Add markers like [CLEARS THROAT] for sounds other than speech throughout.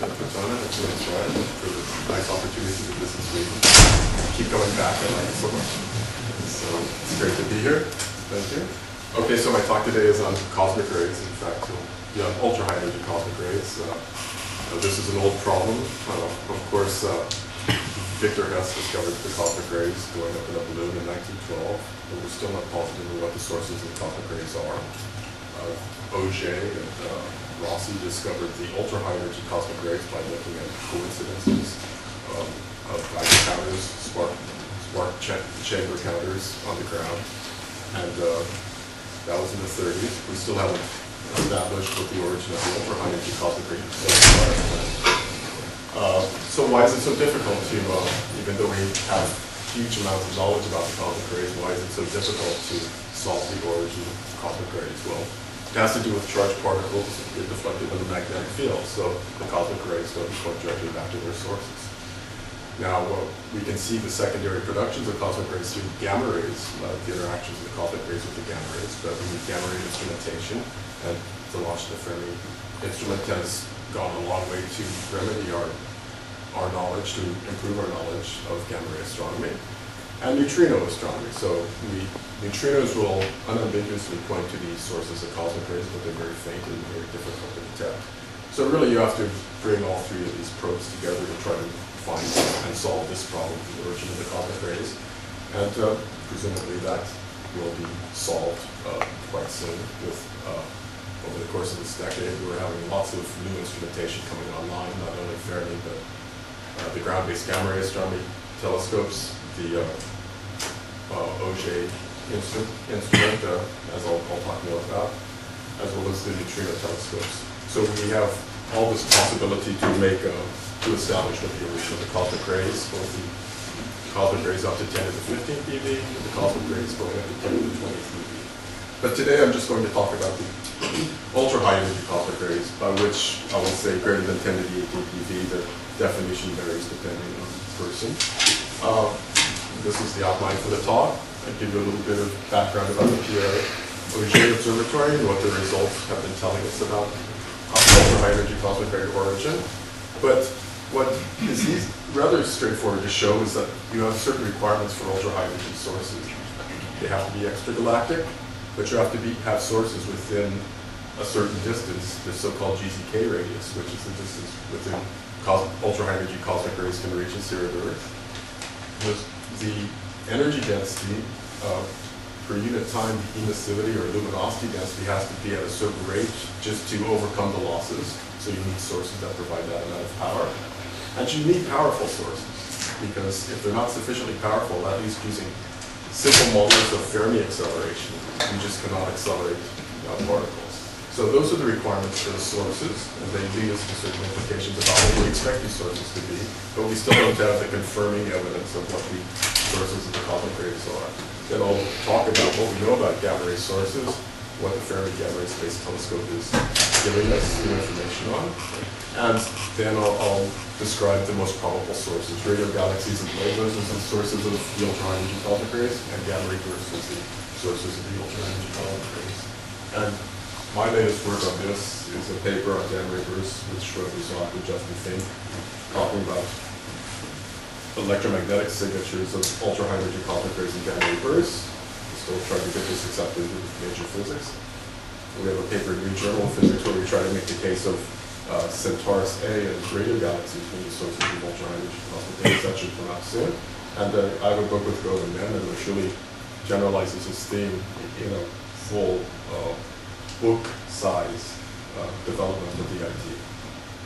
Katana, and James Ryan for this nice opportunity to visit Sweden. Keep going back, I like it so much. So it's great to be here. Thank you. Okay, so my talk today is on cosmic rays. In fact, yeah, ultra high energy cosmic rays. Uh, uh, this is an old problem. Uh, of course, uh, Victor Hess discovered the cosmic rays going up in a balloon in 1912, but we're still not positive what the sources of the cosmic rays are. Uh, Auger and uh, Rossi discovered the ultra-high energy cosmic rays by looking at coincidences um, of Geiger counters, spark, spark cha chamber counters on the ground. And uh, that was in the 30s. We still haven't established what the origin of the ultra-high energy cosmic rays is. Uh, so why is it so difficult to, uh, even though we have huge amounts of knowledge about the cosmic rays, why is it so difficult to solve the origin of cosmic rays? Well, it has to do with charged particles that deflected in the magnetic field, so the cosmic rays don't point directly back to their sources. Now, we can see the secondary productions of cosmic rays through gamma rays, uh, the interactions of the cosmic rays with the gamma rays, but we need gamma ray instrumentation, and the launch of the Fermi instrument has gone a long way to remedy our, our knowledge, to improve our knowledge of gamma ray astronomy and neutrino astronomy. So we, neutrinos will unambiguously point to these sources of cosmic rays, but they're very faint and very difficult to detect. So really you have to bring all three of these probes together to try to find and solve this problem, the origin of the cosmic rays. And uh, presumably that will be solved uh, quite soon with uh, over the course of this decade, we're having lots of new instrumentation coming online, not only Fermi, but uh, the ground-based gamma ray astronomy telescopes, the uh, uh, Instrument, uh, as I'll, I'll, talk more about, as well as the neutrino telescopes. So we have all this possibility to make, uh, to establish what the origin of the cosmic rays, both the cosmic rays up to 10 to the 15 eV, and the cosmic rays going up to 10 to the 20 eV. But today I'm just going to talk about the ultra high energy cosmic rays, by which I will say greater than 10 to the 18 eV. The definition varies depending on the person. Uh, this is the outline for the talk. I give you a little bit of background about the Pierre Auger Observatory and what the results have been telling us about ultra-high energy cosmic ray origin. But what is rather straightforward to show is that you have certain requirements for ultra-high energy sources. They have to be extragalactic, but you have to be, have sources within a certain distance, the so-called GZK radius, which is the distance within ultra-high energy cosmic rays can reach in Sirius Earth. The, the energy density uh, per unit time emissivity or luminosity density has to be at a certain rate just to overcome the losses. So you need sources that provide that amount of power. And you need powerful sources because if they're not sufficiently powerful, at least using simple models of Fermi acceleration, you just cannot accelerate uh, particles. So those are the requirements for the sources, and they lead us to certain implications about what we expect these sources to be, but we still don't have the confirming evidence of what the sources of the rays are. Then I'll talk about what we know about gamma ray sources, what the Fermi Gamma Ray Space Telescope is giving us new information on, and then I'll, I'll describe the most probable sources, radio galaxies and blazars as the sources of the ultra-high energy cosmic rays, and gamma ray bursts as the sources of the ultra-energy rays. And my latest work on this is a paper on gamma ray bursts with Soebur Razzaque and Justin Finke, talking about electromagnetic signatures of ultra-high energy gamma ray bursts. We're still trying to get this accepted in major physics. We have a paper in New Journal of Physics where we try to make the case of uh, Centaurus A and radio galaxies being sources of ultra-high energy. That should come out soon. And uh, I have a book with Govind Menon, which really generalizes this theme in a full uh, book size uh, development of the idea.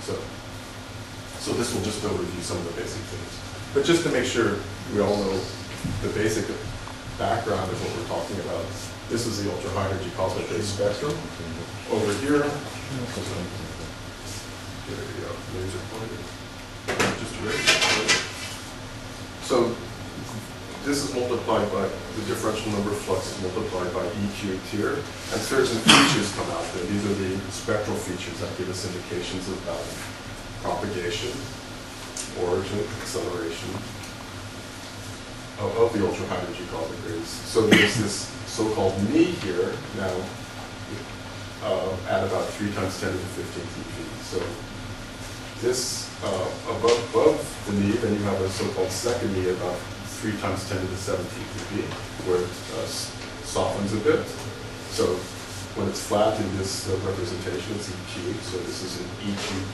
So, so this will just overview some of the basic things. But just to make sure we all know the basic background of what we're talking about, this is the ultra-high energy cosmic ray spectrum. Over here, get a uh, laser pointer, just. So this is multiplied by the differential number of fluxes multiplied by E cubed here, and certain features come out there. These are the spectral features that give us indications about propagation, origin, acceleration of, of the ultra high energy cosmic rays. So there's this so-called knee here now uh, at about 3 times 10 to the 15th eV. So this uh, above, above the knee, then you have a so-called second knee about 3 times 10 to the 17th pp, where it uh, softens a bit. So when it's flat in this uh, representation, it's E cubed, so this is an E cubed,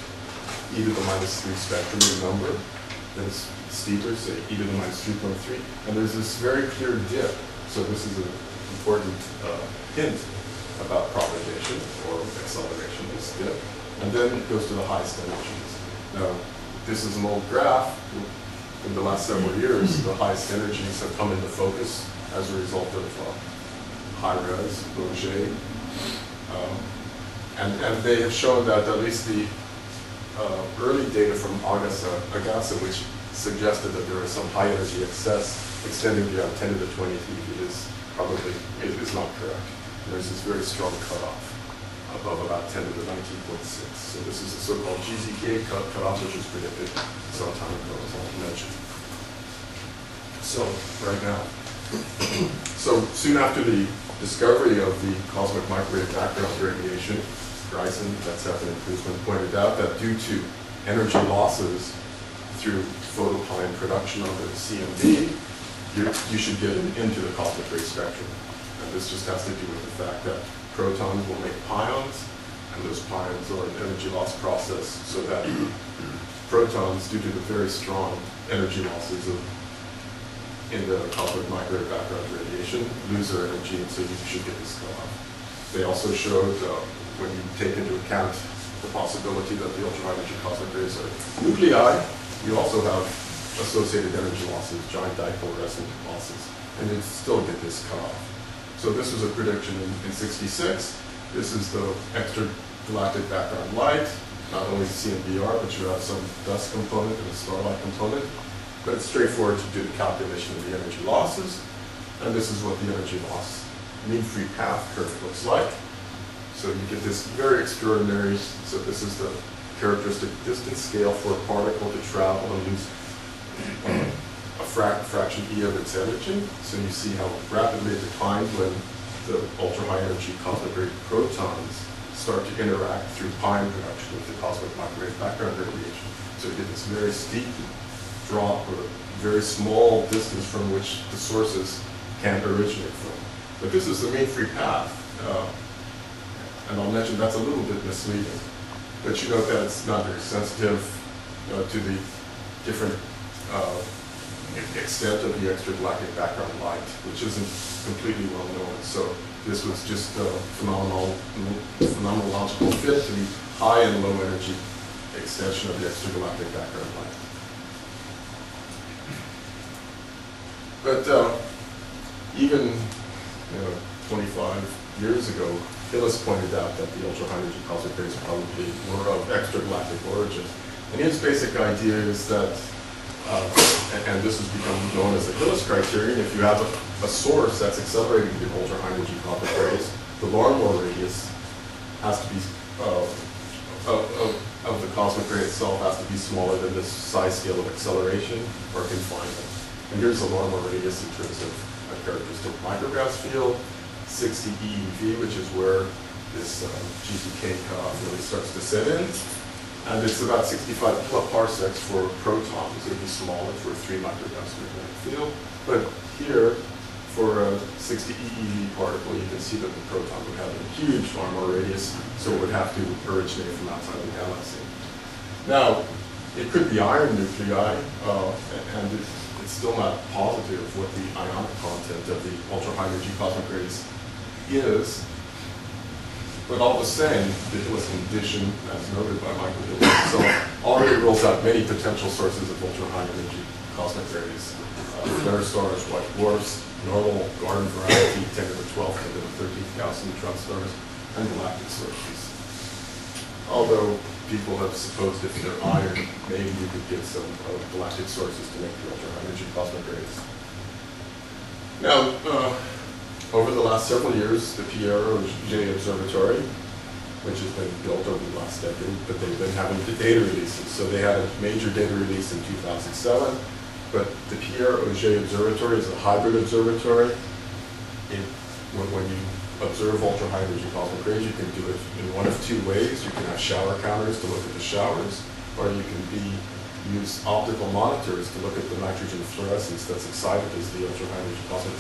e to the minus 3 spectrum in number. Then it's steeper, say e to the minus 3.3, and there's this very clear dip. So this is an important uh, hint about propagation or acceleration, this dip. And then it goes to the highest energies. Now, this is an old graph. In the last several years, the highest energies have come into focus as a result of uh, HiRes, Auger. Um, and, and they have shown that at least the uh, early data from AGASA, AGASA, which suggested that there is some high energy excess extending beyond 10 to the 20th is probably is not correct. There's this very strong cutoff above about 10 to the 19.6. So this is the so-called GZK cut, cutoff, which was predicted some time ago, as I mentioned. So, right now. [CLEARS THROAT] so soon after the discovery of the cosmic microwave background radiation, Greisen, Zatsepin Kuzmin pointed out that due to energy losses through photopion production of the CMB, you should get into the cosmic ray spectrum. And this just has to do with the fact that protons will make pions, and those pions are an energy loss process, so that [CLEARS THROAT] protons, due to the very strong energy losses of in the cosmic microwave background radiation, lose their energy, and so you should get this cutoff. They also showed, uh, when you take into account the possibility that the energy cosmic rays are nuclei, you also have associated energy losses, giant dipole resonant losses, and you still get this cutoff. So this was a prediction in, in 66. This is the extragalactic background light, not only CMBR, but you have some dust component and a starlight component. But it's straightforward to do the calculation of the energy losses. And this is what the energy loss mean free path curve looks like. So you get this very extraordinary, so this is the characteristic distance scale for a particle to travel and lose uh, a fra fraction E of its energy. So you see how rapidly it declines when the ultra-high energy cosmic ray protons start to interact through pion production with the cosmic microwave background radiation. So you get this very steep drop or very small distance from which the sources can originate from. But this is the main free path. Uh, and I'll mention that's a little bit misleading. But you note that it's not very sensitive uh, to the different uh, extent of the extragalactic background light, which isn't completely well known. So this was just a phenomenal, phenomenological fit to the high and low energy extension of the extragalactic background light. But uh, even you know, 25 years ago, Hillas pointed out that the ultra-high energy cosmic rays probably were of extragalactic origin. And his basic idea is that uh, and, this has become known as the Hillas criterion. If you have a, a source that's accelerating the ultra high energy cosmic rays, the Larmor radius has to be uh, of, of, the cosmic ray itself has to be smaller than this size scale of acceleration or confinement. And here's the Larmor radius in terms of a characteristic microgauss field, 60 EeV, which is where this um, GZK cutoff really starts to set in. And it's about 65 parsecs for protons. It would be smaller for a 3 microgauss magnetic field. But here, for a 60 EeV particle, you can see that the proton would have a huge Larmor radius, so it would have to originate from outside the galaxy. Now, it could be iron nuclei, uh, and it, it's still not positive what the ionic content of the ultra-high energy cosmic rays is, but all the same, the Hillas condition, as noted by Michael Hillas himself, already rules out many potential sources of ultra-high energy cosmic rays. Uh, flare stars, white dwarfs, normal garden variety, 10 to the 12th, 10 to the 13th Gaussian neutron stars, and galactic sources. Although people have supposed if they're iron, maybe you could get some uh, galactic sources to make the ultra-high energy cosmic rays. Now, uh, over the last several years, the Pierre Auger Observatory, which has been built over the last decade, but they've been having data releases. So they had a major data release in 2007, but the Pierre Auger Observatory is a hybrid observatory. It, when, when you observe ultra-high energy cosmic rays, you can do it in one of two ways. You can have shower counters to look at the showers, or you can be use optical monitors to look at the nitrogen fluorescence that's excited as the ultra-high energy cosmic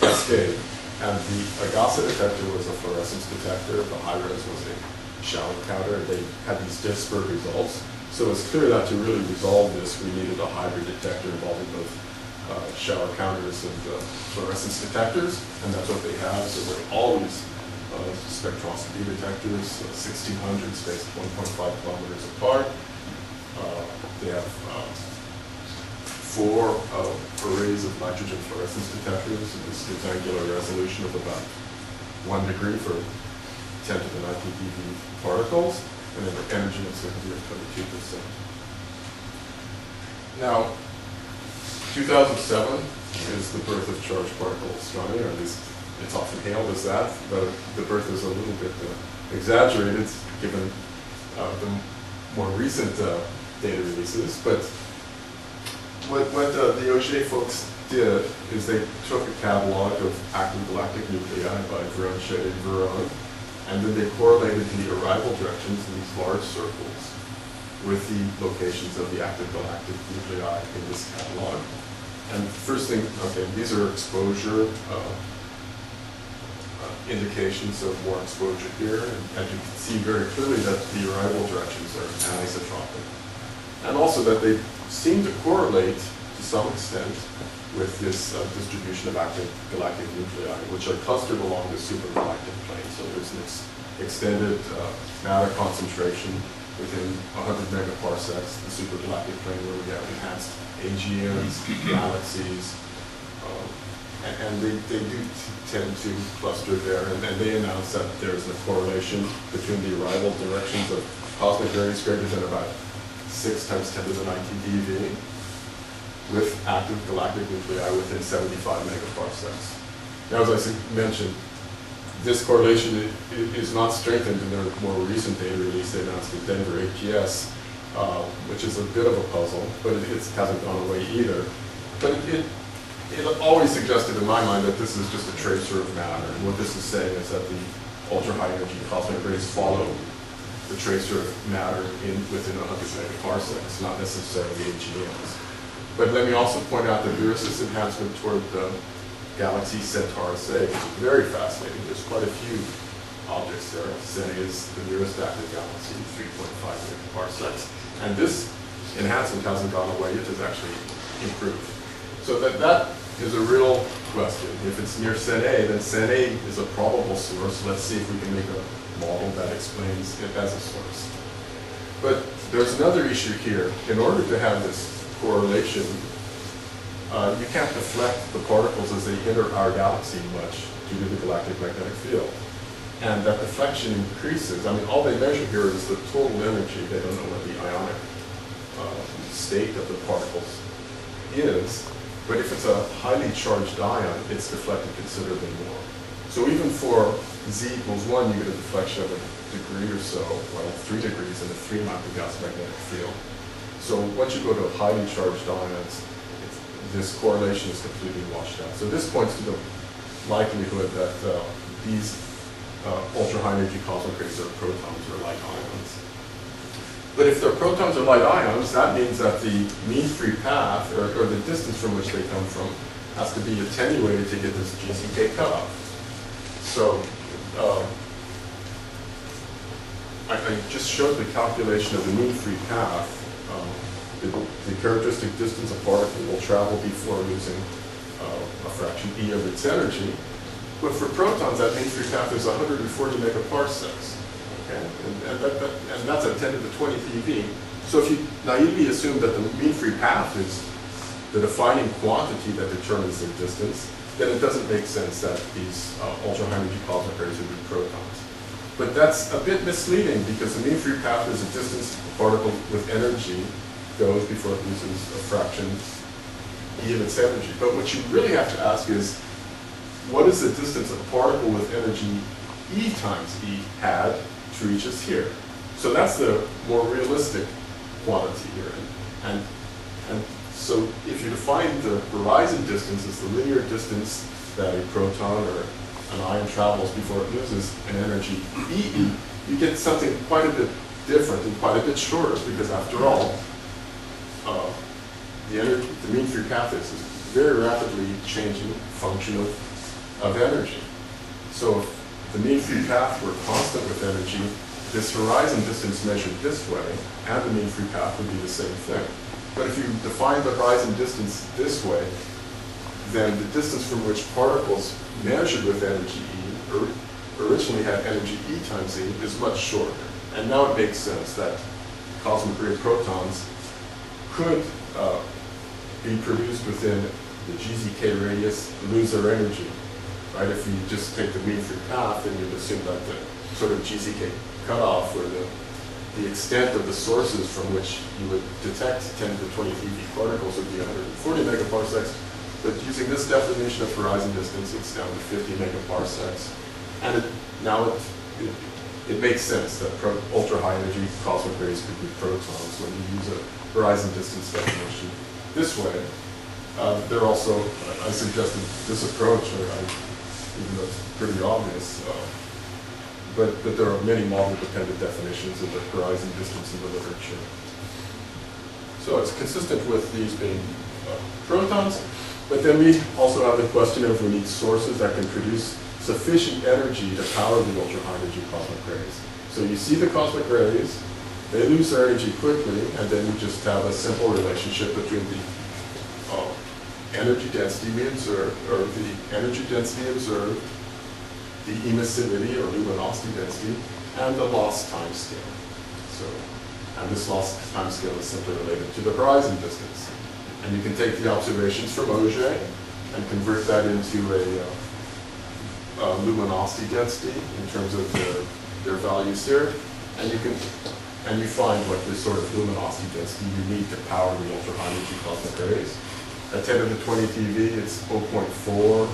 cascade. And the AGASA detector was a fluorescence detector, the HiRes was a shower counter. They had these disparate results. So it's clear that to really resolve this, we needed a hybrid detector involving both uh, shower counters and uh, fluorescence detectors, and that's what they have. So they're always uh, spectroscopy detectors, 1600 spaced 1.5 kilometers apart. Uh, they have uh, four uh, arrays of nitrogen fluorescence detectors in this rectangular resolution of about one degree for 10 to the 19 eV particles, and then the energy intensity of 22%. Now, 2007 is the birth of charged particle astronomy, or at least it's often hailed as that, but the birth is a little bit uh, exaggerated given uh, the more recent uh, data releases. But what, what uh, the Auger folks did is they took a catalog of active galactic nuclei by Veron and Veron, and then they correlated the arrival directions in these large circles with the locations of the active galactic nuclei in this catalog. And first thing, okay, these are exposure uh, uh, indications of more exposure here, and, and you can see very clearly that the arrival directions are anisotropic. And also that they seem to correlate to some extent with this uh, distribution of active galactic nuclei, which are clustered along the supergalactic plane. So there's ex extended uh, matter concentration within 100 megaparsecs, the supergalactic plane where we have enhanced AGNs, galaxies, um, and, and, they, they do tend to cluster there, and, and they announce that there's a correlation between the arrival directions of cosmic rays greater than about 6 times 10 to the 19 DeV with active galactic nuclei within 75 megaparsecs. Now, as I mentioned, this correlation is not strengthened in their more recent data release they announced in Denver APS, uh, which is a bit of a puzzle, but it, it hasn't gone away either. But it, it, always suggested in my mind that this is just a tracer of matter. And what this is saying is that the ultra-high energy cosmic rays follow the tracer of matter in within 100 megaparsecs, not necessarily AGNs. But let me also point out that this enhancement toward the galaxy Centaurus A, is very fascinating. There's quite a few objects there. Centaurus is the nearest active galaxy, 3.5 megaparsecs. And this enhancement hasn't gone away, it has actually improved. So that, that is a real question. If it's near Cen A, then Cen A is a probable source. Let's see if we can make a explains it as a source. But there's another issue here. In order to have this correlation, uh, you can't deflect the particles as they enter our galaxy much due to the galactic magnetic field and that deflection increases. I mean, all they measure here is the total energy. They don't know what the ionic uh, state of the particles is. But if it's a highly charged ion, it's deflected considerably more. So even for z equals 1, you get a deflection of degree or so, well, 3 degrees in a 3 microgauss magnetic field. So once you go to highly charged ions, this correlation is completely washed out. So this points to the likelihood that uh, these uh, ultra-high energy cosmic rays are protons or light ions. But if they're protons or light ions, that means that the mean free path, or, or the distance from which they come from, has to be attenuated to get this GZK cutoff. So uh, I, I, just showed the calculation of the mean free path. Um, the, the, characteristic distance a particle will travel before losing uh, a fraction e of its energy. But for protons, that mean free path is 140 megaparsecs. Okay? And, and, that, that, and that's at 10 to the 20th eV. So if you naively assume that the mean free path is the defining quantity that determines their distance, then it doesn't make sense that these uh, ultra-high energy cosmic rays would be protons. But that's a bit misleading because the mean free path is a distance a particle with energy goes before it loses a fraction e of its energy. But what you really have to ask is, what is the distance a particle with energy E times E had to reach us here? So that's the more realistic quantity here. And, and, and so if you define the horizon distance as the linear distance that a proton or an ion travels before it loses an energy E, you get something quite a bit different and quite a bit shorter because after all, uh, the, energy, the mean free path is very rapidly changing function of, of energy. So if the mean free path were constant with energy, this horizon distance measured this way and the mean free path would be the same thing. But if you define the horizon distance this way, then the distance from which particles measured with energy E originally had energy E times E is much shorter. And now it makes sense that cosmic ray protons could uh, be produced within the GZK radius, lose their energy. Right? If you just take the mean free path, then you'd assume that the sort of GZK cutoff or the, the extent of the sources from which you would detect 10 to the 20 eV particles would be 140 megaparsecs. But using this definition of horizon distance, it's down to 50 megaparsecs. And it, now it, it, it makes sense that ultra-high energy cosmic rays could be protons when you use a horizon distance definition this way. Uh, they're also, I suggested this approach, or I, even though it's pretty obvious, uh, but, but there are many model-dependent definitions of the horizon distance in the literature. So it's consistent with these being uh, protons, but then we also have the question of we need sources that can produce sufficient energy to power the ultra-high energy cosmic rays. So you see the cosmic rays, they lose their energy quickly, and then you just have a simple relationship between the uh, energy density we observe, or the energy density observed, the emissivity or luminosity density, and the loss time scale. So, and this loss time scale is simply related to the horizon distance. And you can take the observations from Auger and convert that into a uh, uh, luminosity density in terms of their, values here, and you can and you find what this sort of luminosity density you need to power the ultra high energy cosmic rays. At 10 to the 20 TeV, it's 0.4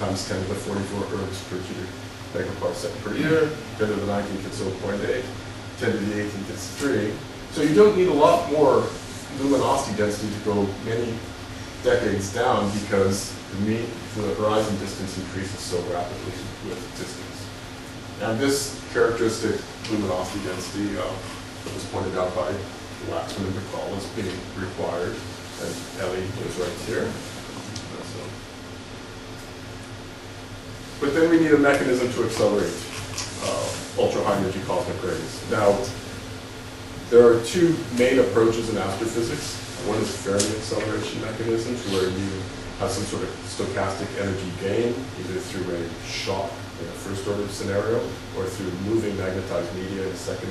times 10 to the 44 ergs per cubic megaparsec per year. 10 to the 19th, it's 0.8. 10 to the 18th, it's 3. So you don't need a lot more luminosity density to go many decades down because the, mean, the horizon distance increases so rapidly with distance. And this characteristic luminosity density uh, was pointed out by Waxman and Bahcall as being required, and Eli is right here. So. But then we need a mechanism to accelerate uh, ultra-high energy cosmic rays. Now, there are two main approaches in astrophysics. One is Fermi acceleration mechanisms, where you have some sort of stochastic energy gain, either through a shock in a first order scenario, or through moving magnetized media in a second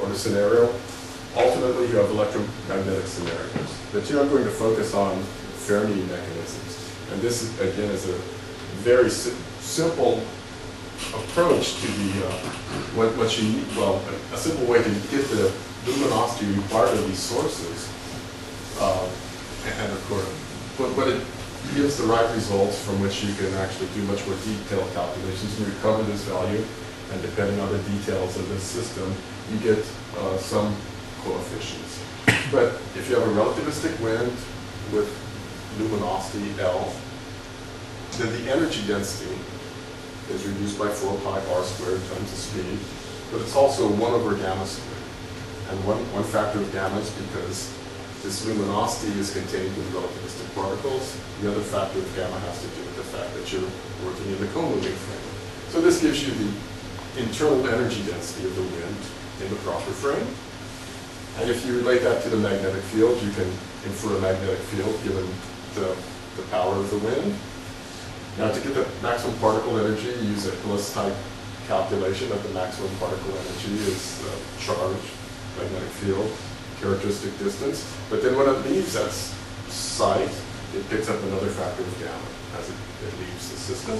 order scenario. Ultimately, you have electromagnetic scenarios. But here I'm going to focus on Fermi mechanisms. And this, is, again, is a very si simple approach to the, uh, what, what you need, well, a, a, simple way to get the luminosity required of these sources. Uh, and of course, but, but it gives the right results from which you can actually do much more detailed calculations and recover this value. And depending on the details of this system, you get uh, some coefficients. But if you have a relativistic wind with luminosity L, then the energy density is reduced by 4 pi r squared times the speed, but it's also 1 over gamma squared. And one, one factor of gamma is because this luminosity is contained in relativistic particles. The other factor of gamma has to do with the fact that you're working in the co-moving frame. So this gives you the internal energy density of the wind in the proper frame. And if you relate that to the magnetic field, you can infer a magnetic field given the, the power of the wind. Now to get the maximum particle energy, you use a Hillas type calculation of the maximum particle energy is the charge, magnetic field, characteristic distance. But then when it leaves that site, it picks up another factor of gamma as it, it leaves the system.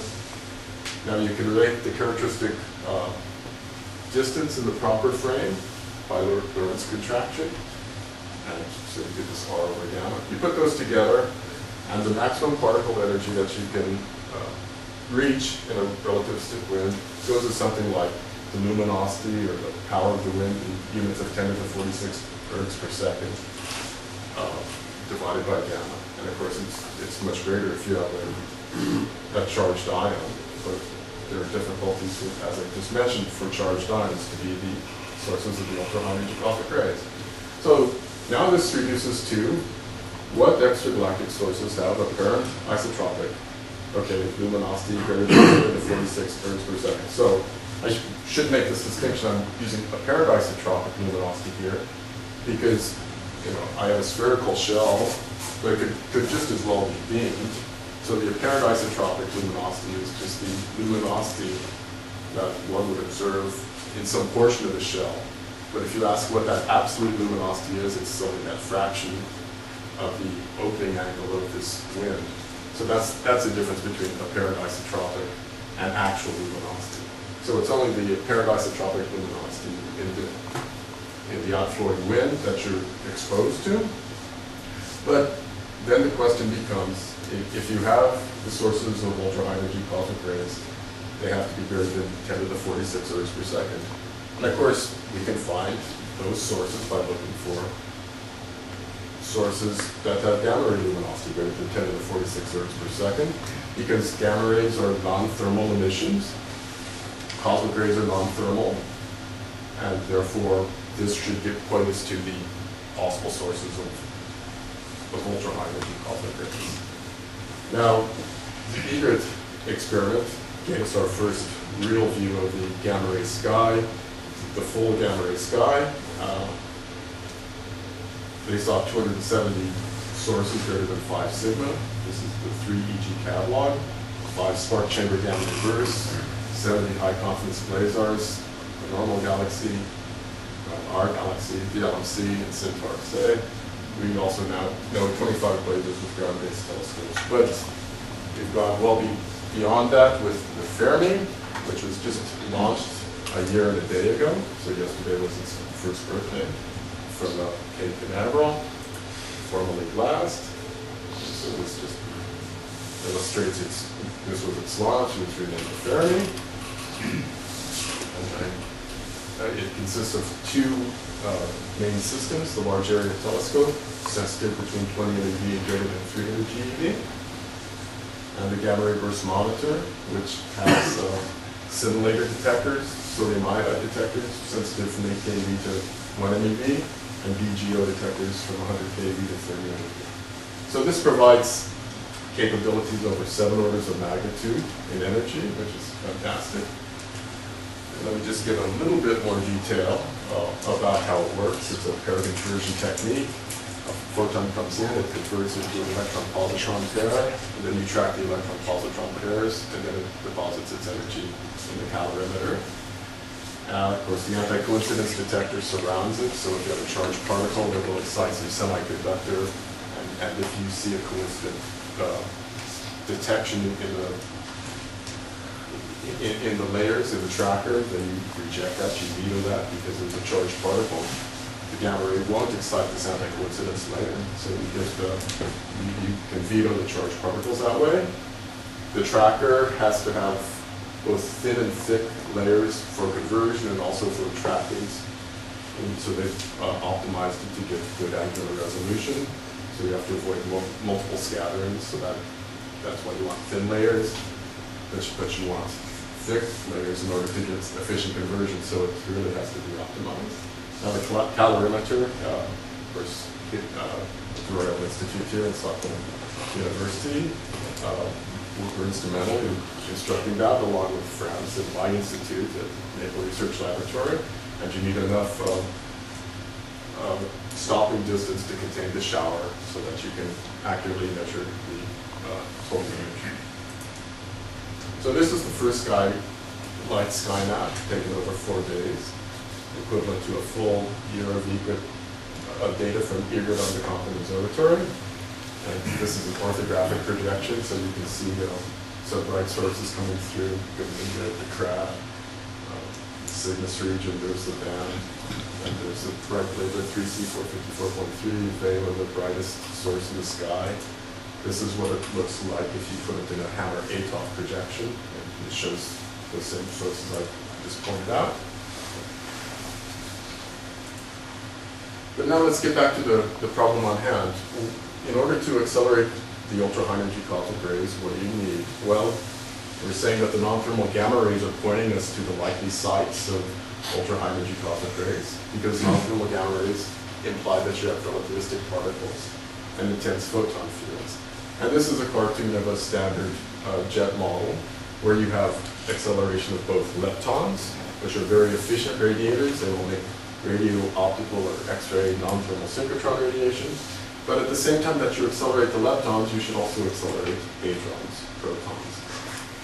Now you can relate the characteristic uh, distance in the proper frame by Lorentz contraction. And so you get this R over gamma. You put those together, and the maximum particle energy that you can uh, reach in a relativistic wind goes to something like the luminosity or the power of the wind in units of 10 to the 46 ergs per second uh, divided by gamma. And of course, it's, it's much greater if you have a, a charged ion. But there are difficulties, with, as I just mentioned, for charged ions to be the sources of the ultra-high energy cosmic rays. So now this reduces to what extragalactic sources have apparent isotropic, okay, luminosity greater than 46 ergs per second. So I sh should make this distinction. I'm using apparent isotropic luminosity here because you know I have a spherical shell, but it could, could just as well be beamed. So the apparent isotropic luminosity is just the luminosity that one would observe in some portion of the shell. But if you ask what that absolute luminosity is, it's only that fraction of the opening angle of this wind. So that's, that's the difference between apparent isotropic and actual luminosity. So it's only the apparent isotropic luminosity in the, in the outflowing wind that you're exposed to. But then the question becomes, if, you have the sources of ultra-high energy cosmic rays, they have to be greater than 10 to the 46 ergs per second. And of course, we can find those sources by looking for sources that have gamma ray luminosity greater than 10 to the 46 ergs per second, because gamma rays are non-thermal emissions, cosmic rays are non-thermal, and therefore this should get point us to the possible sources of, of ultra-high energy cosmic rays. Now, the Egret experiment gave us our first real view of the gamma ray sky, the full gamma ray sky. Uh, they saw 270 sources greater than 5 sigma. This is the 3 EG catalog. 5 spark chamber gamma reverse, 70 high confidence blazars, a normal galaxy, uh, our galaxy, the LMC, and Centaurus A. We also now know 25 blazars with ground-based telescopes. But we've gone well be beyond that with the Fermi, which was just launched a year and a day ago. So yesterday was its first birthday from uh, Cape Canaveral, formerly GLAST. So this just illustrates its, this was its launch, renamed the. And then, uh, it consists of two uh, main systems, the Large Area Telescope, sensitive between 20 MeV and greater than 300 GeV, and the Gamma Ray Burst Monitor, which has uh, scintillator detectors, sodium iodide detectors, sensitive from 8 keV to 1 MeV, and BGO detectors from 100 keV to 30 MeV. So this provides capabilities over seven orders of magnitude in energy, which is fantastic. Let me just give a little bit more detail uh, about how it works. It's a pair conversion technique. A photon comes in, it converts into an electron-positron pair, and then you track the electron-positron pairs, and then it deposits its energy in the calorimeter. Uh, of course, the anti-coincidence detector surrounds it, so if you have a charged particle, it will excite some semiconductor, and, and if you see a coincident uh, detection in the in, in the layers in the tracker, then you reject that, you veto that because it's a charged particle. The gamma ray won't excite this anti-coincidence layer, so you get the, you, you can veto the charged particles that way. The tracker has to have both thin and thick layers for conversion and also for trackings. And so they've uh, optimized it to get good angular resolution. So you have to avoid mul multiple scatterings, so that that's why you want thin layers, but you, want thick layers in order to get efficient conversion, so it really has to be optimized. Now the cal calorimeter, uh, of course, uh, the Royal Institute here in Stockholm University, uh, were instrumental in constructing that along with friends at my institute at Naval Research Laboratory. And you need enough uh, uh, stopping distance to contain the shower so that you can accurately measure the uh, total energy. So this is the first sky light sky map taken over four days, equivalent to a full year of Egret of data from Egret on the Compton Observatory. This is an orthographic projection, so you can see you know, some bright sources coming through, the, the crab, uh, Cygnus region, there's the band, and there's the bright blazar 3C454.3, Vela, the brightest source in the sky. This is what it looks like if you put it in a Hammer-Aitoff projection. And it shows the same sources I just pointed out. But now let's get back to the, the problem on hand. In order to accelerate the ultra-high energy cosmic rays, what do you need? Well, we're saying that the non-thermal gamma rays are pointing us to the likely sites of ultra-high energy cosmic rays, because non-thermal gamma rays imply that you have relativistic particles and intense photon fields. And this is a cartoon of a standard uh, jet model where you have acceleration of both leptons, which are very efficient radiators. They will make radio, optical, or X-ray non-thermal synchrotron radiation. But at the same time that you accelerate the leptons, you should also accelerate hadrons, protons.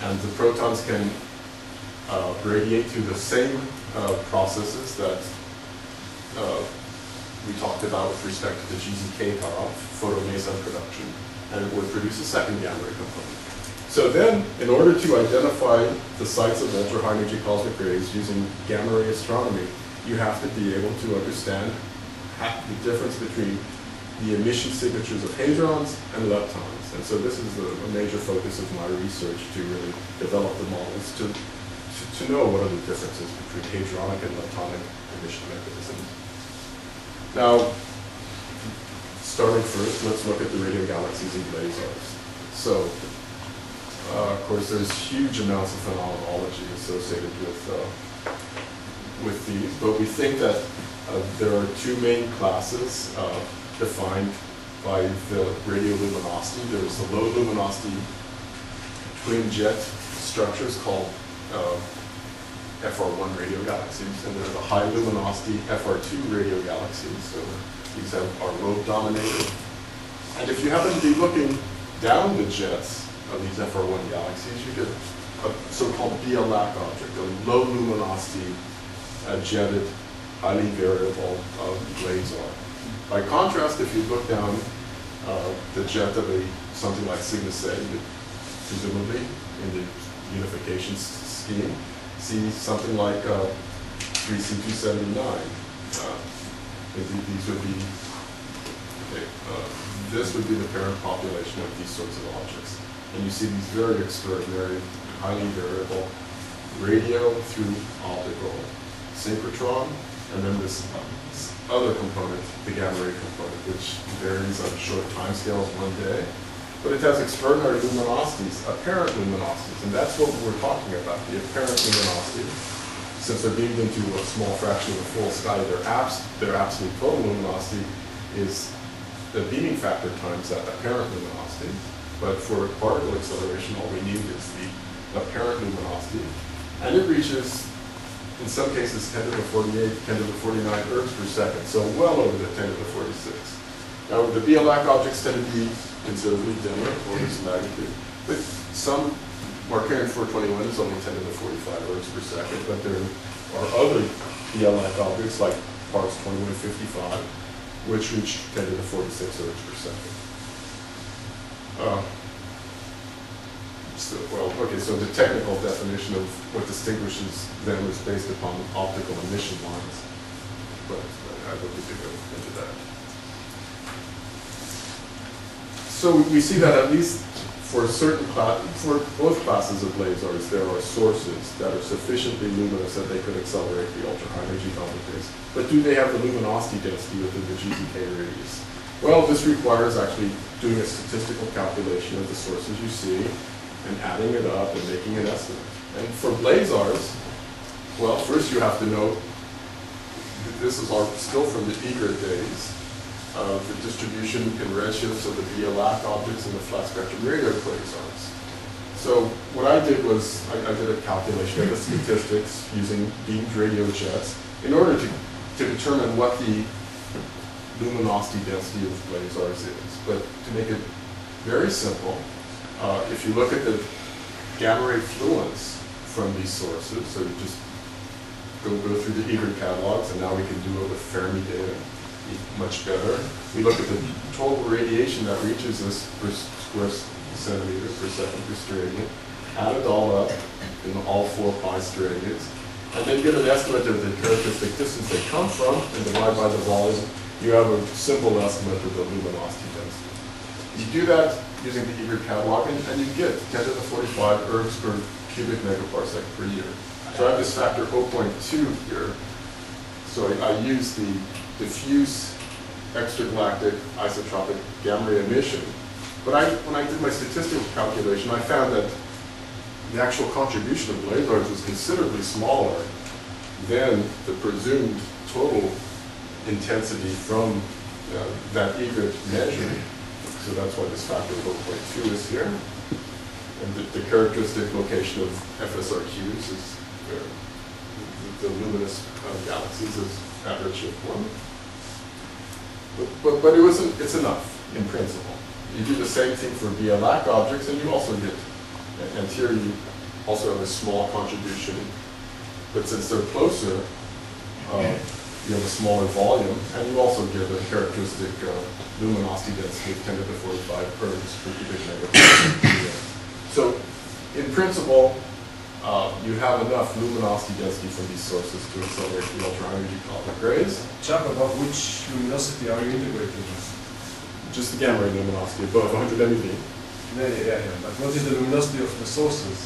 And the protons can uh, radiate through the same uh, processes that uh, we talked about with respect to the GZK cutoff, photomeson production, and it would produce a second gamma ray component. So then, in order to identify the sites of ultra-high energy cosmic rays using gamma ray astronomy, you have to be able to understand the difference between the emission signatures of hadrons and leptons. And so this is a, a major focus of my research to really develop the models to, to, to know what are the differences between hadronic and leptonic emission mechanisms. Now, starting first, let's look at the radio galaxies and blazars. So, uh, of course, there's huge amounts of phenomenology associated with uh, with these, but we think that uh, there are two main classes defined by the radio luminosity. There's the low luminosity twin jet structures called uh, FR1 radio galaxies, and there's the high luminosity FR2 radio galaxies. So these have, are lobe dominated. And if you happen to be looking down the jets of these FR1 galaxies, you get a so-called BL Lac object, a low luminosity uh, jetted, highly variable uh, blazar. By contrast, if you look down uh, the jet of a something like Cygnus A, presumably in the unification scheme, see something like uh, 3C279. Uh, these would be, okay, uh, this would be the parent population of these sorts of objects. And you see these very extraordinary, highly variable radio through optical synchrotron, and then this other component, the gamma ray component, which varies on short time scales one day. But it has extraordinary luminosities, apparent luminosities, and that's what we're talking about, the apparent luminosity. Since they're beamed into a small fraction of the full sky, their, abs their absolute total luminosity is the beaming factor times that apparent luminosity. But for particle acceleration, all we need is the apparent luminosity. And it reaches, in some cases, 10 to the 48, 10 to the 49 ergs per second, so well over the 10 to the 46. Now, the BL Lac objects tend to be considerably dimmer, orders of magnitude. But some Markarian 421 is only 10 to the 45 ergs per second, but there are other BL Lac objects like PKS 2155, which reach 10 to the 46 ergs per second. Uh, so, well, okay, so the technical definition of what distinguishes them is based upon optical emission lines, but I don't go into that. So we see that at least for certain class, for both classes of blazars, there are sources that are sufficiently luminous that they could accelerate the ultra-high energy voltages. But do they have the luminosity density within the GZK radius? Well, this requires actually doing a statistical calculation of the sources you see and adding it up and making an estimate. And for blazars, well, first you have to know, this is all still from the Egret days, of the distribution in redshifts of the BL Lac objects in the flat spectrum radio quasars. So what I did was I, I, did a calculation of the statistics using beamed radio jets in order to, to determine what the luminosity density of blazars is. But to make it very simple, uh, if you look at the gamma ray fluence from these sources, so you just go, go through the Egret catalogs, and now we can do it with Fermi data much better. We look at the total radiation that reaches us per square centimeter per second per steradian, add it all up in all four pi steradians, and then get an estimate of the characteristic distance they come from and divide by the volume. You have a simple estimate of the luminosity density. You do that using the Egret catalog, and, and you get 10 to the 45 ergs per cubic megaparsec per year. So I have this factor 0.2 here. So I, I use the diffuse extragalactic isotropic gamma ray emission. But I, when I did my statistical calculation, I found that the actual contribution of blazars was considerably smaller than the presumed total intensity from uh, that egret measure, so that's why this factor of 0.2 is here. And the, the characteristic location of FSRQs is the, the luminous uh, galaxies is average redshift 1. But, but, but it wasn't, it's enough in principle. You do the same thing for BL Lac objects and you also get, and- and here you also have a small contribution, but since they're closer, uh, you have a smaller volume, and you also get a characteristic uh, luminosity density of 10 to the 45 ergs per cubic. So, in principle, uh, you have enough luminosity density from these sources to accelerate the ultra high energy cosmic rays. Chuck, about which luminosity are you integrating? Just the gamma ray luminosity above 100 MeV. Yeah, yeah, yeah, yeah. But what is the luminosity of the sources?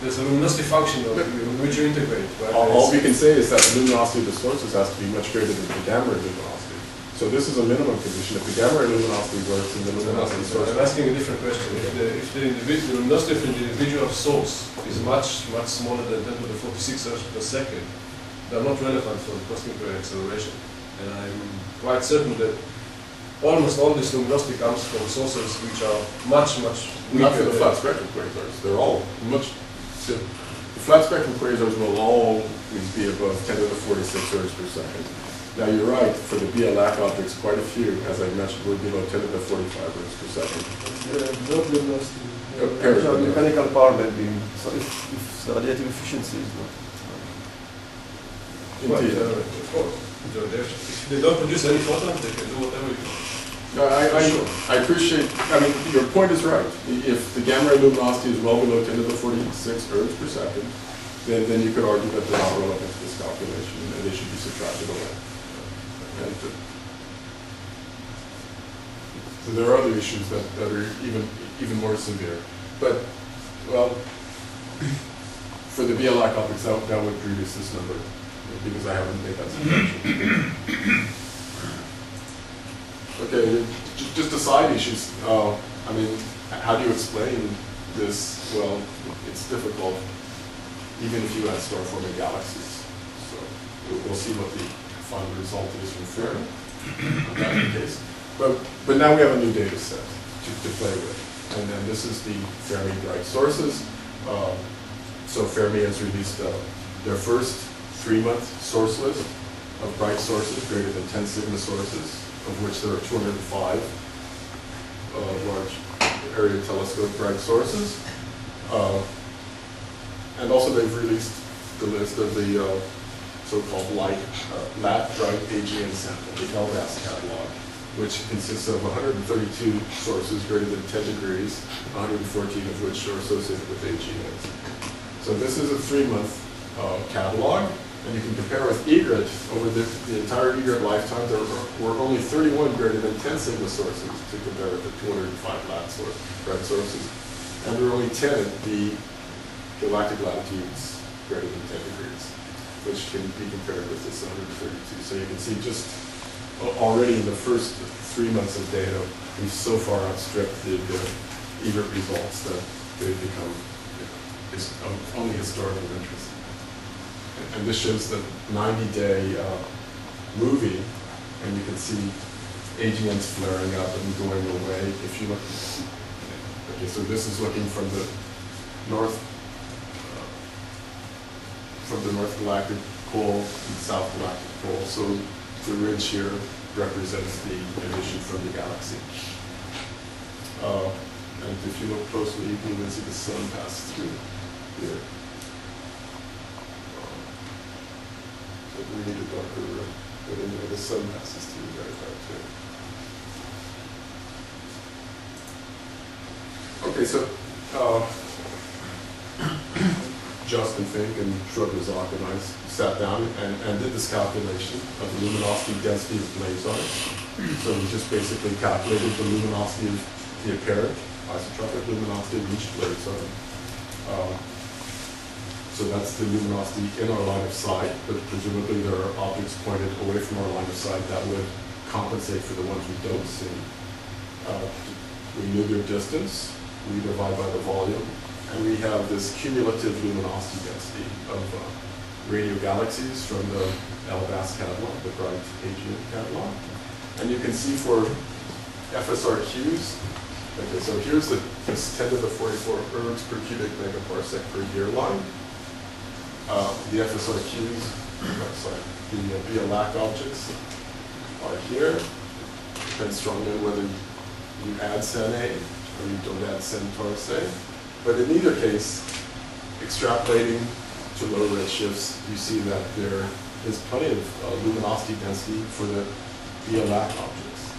There's a luminosity function of which you integrate, right? All, all we can say is that the luminosity of the sources has to be much greater than the gamma luminosity. So this is a minimum condition. If the gamma luminosity works, then the luminosity source. I'm asking a different question. If the, if the individual, the luminosity of the individual source is much, much smaller than 10 to the 46 ergs per second, they're not relevant for the cosmic ray acceleration. And I'm quite certain that almost all this luminosity comes from sources which are much, much weaker. Not for the flat spectrum quasars. They're all much. So the flat spectrum quasars will always be above 10 to the 46 ergs per second. Now you're right. For the BL Lac objects, quite a few, as I mentioned, were below 10 to the 45 ergs per second. The not luminosity. Uh, period. mechanical power bending. So if, if the radiative efficiency is not. Well, Indeed. uh, of course. If they don't produce any photons, they can do whatever you want. No, I, I, I appreciate, I mean, your point is right. If the gamma ray luminosity is well below 10 to the 46 ergs per second, then, then you could argue that they're not relevant to this calculation and they should be subtracted away. And, uh, So there are other issues that, that are even, even more severe. But, well, for the BL Lac objects, that, that would reduce this number because I haven't made that subtraction. Okay, ju- just a side issues. Uh, I mean, how do you explain this? Well, it's difficult, even if you had star-forming galaxies. So we'll, see what the final result is from Fermi on that case. But, but now we have a new data set to, to play with. And then this is the Fermi bright sources. Um, so Fermi has released uh, their first three-month source list of bright sources, greater than 10 sigma sources, of which there are 205 uh, large area telescope bright sources. Uh, And also they've released the list of the uh, so-called light, uh, LAT bright AGN sample, the LBAS catalog, which consists of 132 sources greater than 10 degrees, 114 of which are associated with AGNs. So this is a three-month uh, catalog, and you can compare with EGRET, over the, the entire EGRET lifetime, there were, were only 31 greater than 10 sigma sources to compare with the 205 LAT source, red sources. And there were only 10 at the galactic latitudes greater than 10 degrees, which can be compared with this 132. So you can see just uh, already in the first three months of data, we've so far outstripped the, the EGRET results that they've become you know, only historical interest. And- this shows the 90-day uh, movie, and you can see AGNs flaring up and going away. If you look, okay, so this is looking from the north, uh, from the North Galactic Pole and South Galactic Pole. So the ridge here represents the emission from the galaxy. Uh, And if you look closely, you can even see the sun pass through here. We need a darker rim, but anyway, the sun passes through very hard too. Okay, so, uh, [CLEARS THROAT] Justin Finke and Soebur Razzaque and I sat down and, and did this calculation of the luminosity density of blazars. So we just basically calculated the luminosity of the apparent isotropic luminosity of each blazar. Uh, So that's the luminosity in our line of sight, but presumably there are objects pointed away from our line of sight that would compensate for the ones we don't see. Uh, We knew their distance, we divide by the volume, and we have this cumulative luminosity density of uh, radio galaxies from the LBAS catalog, the Bright AGN catalog. And you can see for FSRQs, okay, so here's the this 10 to the 44 ergs per cubic megaparsec per year line. Uh, the FSRQs, oh, sorry, the uh, BL Lac objects are here. Depends strongly on whether you add Cen A or you don't add Sen Taurus A. But in either case, extrapolating to low redshifts, you see that there is plenty of uh, luminosity density for the BL Lac objects.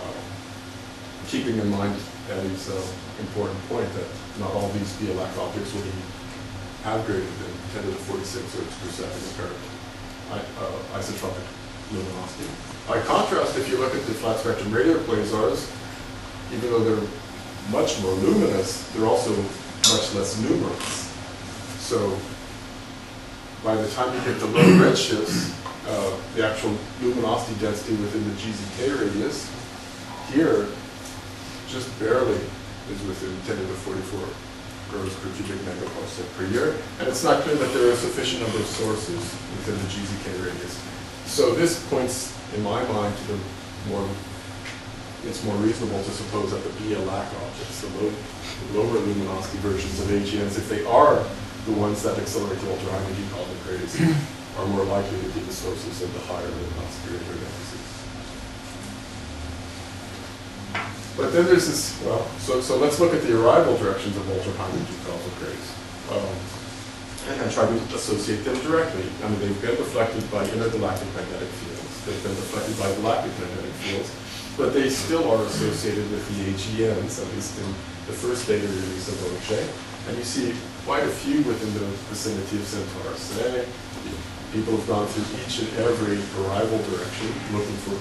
Uh, Keeping in mind Eddie's uh, important point that not all these BL Lac objects will be have greater than 10 to the 46 ergs per second apparent uh, isotropic luminosity. By contrast, if you look at the flat spectrum radio quasars, even though they're much more luminous, they're also much less numerous. So by the time you get to low redshifts, uh, the actual luminosity density within the GZK radius here just barely is within 10 to the 44 ergs per cubic megaparsec per year. And it's not clear that there are a sufficient number of sources within the GZK radius. So this points, in my mind, to the more, it's more reasonable to suppose that the BL Lac objects, the low, the lower luminosity versions of AGNs, if they are the ones that accelerate the ultra-high energy cosmic rays, are more likely to be the sources of the higher luminosity radio galaxies. But then there's this, well, so, so let's look at the arrival directions of ultra-high energy cosmic rays. Um, and try to associate them directly. I mean, they've been deflected by intergalactic magnetic fields, they've been deflected by galactic magnetic fields, but they still are associated with the AGNs, at least in the first data release of Auger. And you see quite a few within the vicinity of Centaurus. A. People have gone through each and every arrival direction looking for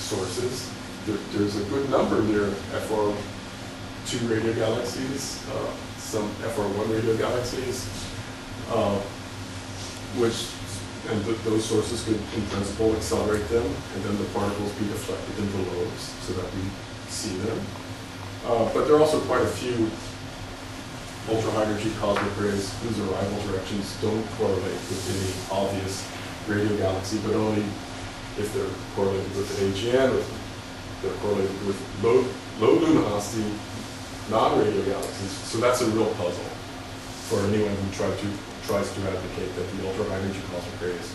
sources. There, there's a good number near FR2 radio galaxies, uh, some FR1 radio galaxies, uh, which, and th- those sources could in principle accelerate them, and then the particles be deflected into lobes so that we see them. Uh, But there are also quite a few ultra-high energy cosmic rays whose arrival directions don't correlate with any obvious radio galaxy, but only if they're correlated with an AGN, or correlated with low, low luminosity non-radio galaxies. So that's a real puzzle for anyone who try to, tries to advocate that the ultra-high energy cosmic rays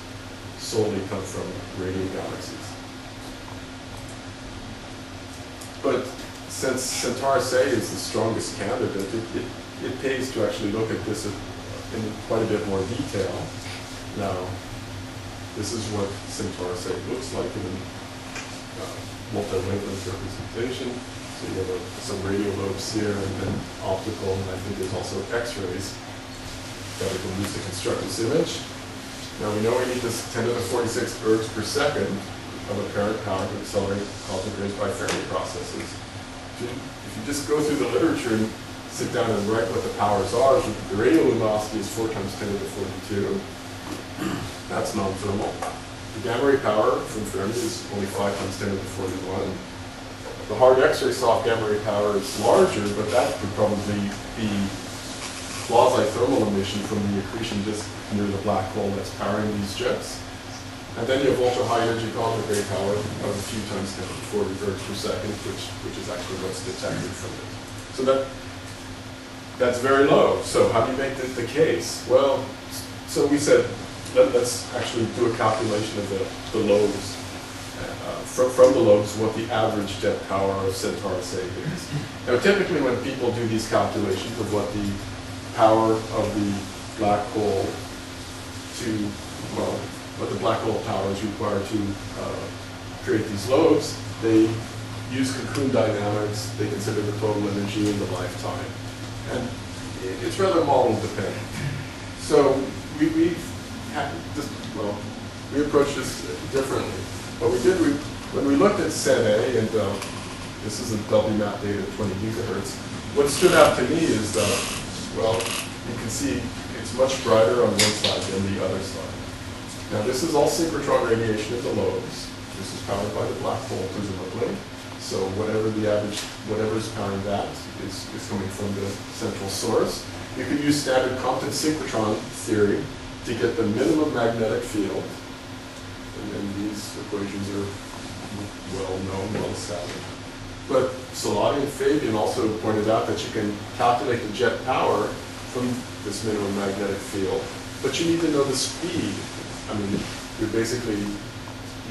solely come from radio galaxies. But since Centaurus A is the strongest candidate, it, it, it pays to actually look at this in quite a bit more detail. Now, this is what Centaurus A looks like in multi-wavelength representation. So you have a, some radio lobes here and then optical, and I think there's also X-rays that we can use to construct this image. Now we know we need this 10 to the 46 ergs per second of apparent power to accelerate cosmic rays by Fermi processes. If you, if you just go through the literature and sit down and write what the powers are, the radio luminosity is 4 times 10 to the 42. That's non-thermal. The gamma ray power from Fermi is only 5 times 10 to the 41. The hard X-ray soft gamma ray power is larger, but that could probably be quasi-thermal emission from the accretion disk near the black hole that's powering these jets. And then you have ultra-high energy cosmic ray power of a few times 10 to the 40 ergs per second, which, which is actually what's detected from it. So that, that's very low. So how do you make the, the case? Well, so we said, let, us actually do a calculation of the, the lobes. Uh, from, from the lobes, what the average jet power of Centaurus A is. Now, typically when people do these calculations of what the power of the black hole to, well, what the black hole power is required to uh, create these lobes, they use cocoon dynamics, they consider the total energy in the lifetime. And it's rather model dependent. So we, we this, well, we approached this differently. What we did, we, when we looked at Cen A, and uh, this is a WMAP data of 20 gigahertz, what stood out to me is that, well, you can see it's much brighter on one side than the other side. Now, this is all synchrotron radiation at the lobes. This is powered by the black hole, presumably. So whatever the average, whatever is powering that is, is coming from the central source. You could use standard Compton synchrotron theory to get the minimum magnetic field, and then these equations are well-known, well-established. But Celotti and Fabian also pointed out that you can calculate the jet power from this minimum magnetic field, but you need to know the speed. I mean, you're basically,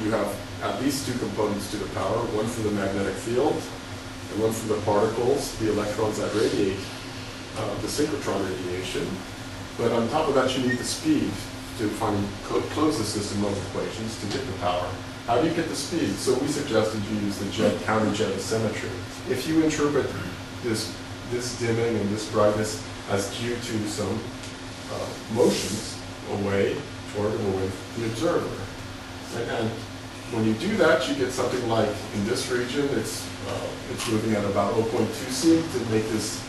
you have at least two components to the power, one from the magnetic field and one from the particles, the electrons that radiate uh, the synchrotron radiation. But on top of that, you need the speed to finally close the system of equations to get the power. How do you get the speed? So we suggested you use the jet counter-jet symmetry. If you interpret this, this dimming and this brightness as due to some uh, motions away, toward away from the observer. And, and when you do that, you get something like, in this region, it's, uh, it's moving at about 0.2 C to make this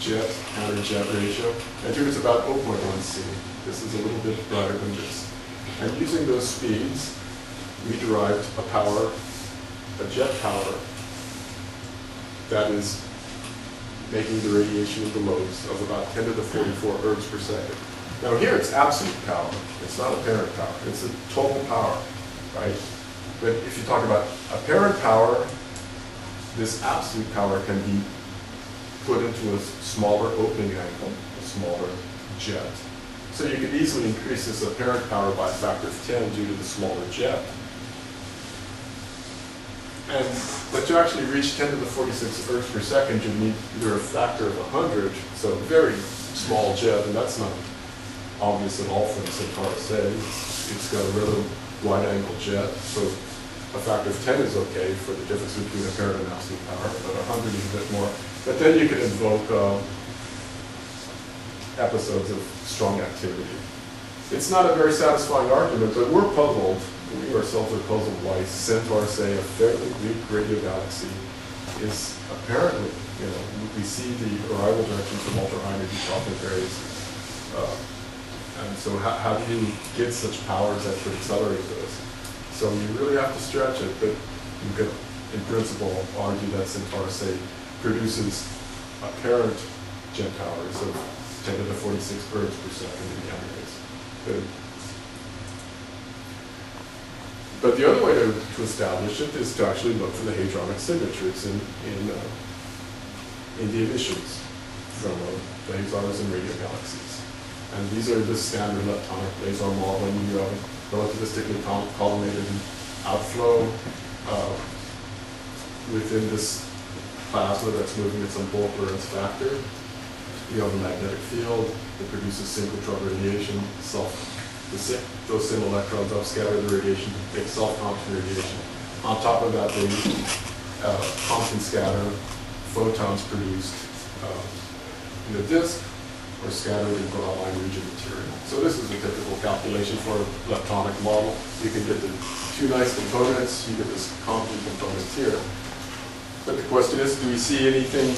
jet, counter-jet ratio. And here it's about 0.1 C. This is a little bit brighter than this. And using those speeds, we derived a power, a jet power, that is making the radiation of the lobes of about 10 to the 44 ergs per second. Now here it's absolute power, it's not apparent power, it's the total power, right? But if you talk about apparent power, this absolute power can be put into a smaller opening angle, a smaller jet. So you could easily increase this apparent power by a factor of 10 due to the smaller jet. And, but to actually reach 10 to the 46 ergs per second, you need either a factor of 100, so a very small jet, and that's not obvious at all from Centaurus A. It's, it's got a rather wide angle jet, so a factor of 10 is okay for the difference between apparent and absolute power, but 100 is a bit more. But then you can invoke um, episodes of strong activity. It's not a very satisfying argument, but we're puzzled, we ourselves are puzzled why Centaurus A, a fairly weak radio galaxy, is apparently, you know, we see the arrival directions from ultra-high energy cosmic rays. Uh, and so how, how do you get such powers that could accelerate those? So you really have to stretch it, but you could, in principle, argue that Centaurus A produces apparent jet powers of 10 to the 46 birds per second in gamma rays. But, the other way to, to establish it is to actually look for the hadronic signatures in, in, uh, in the emissions from uh, quasars and radio galaxies. And these are the standard leptonic quasar modeling. You have a relativistically col- collimated outflow uh, within this plasma that's moving at some bulk Lorentz factor. You have a magnetic field that produces synchrotron radiation, self, the those same electrons upscatter the radiation, to make self-Compton radiation. On top of that, they uh, Compton scatter photons produced uh, in the disk or scattered in broadline region material. So this is calculation for a leptonic model. You can get the two nice components, you get this Compton component here. But the question is, do we see anything,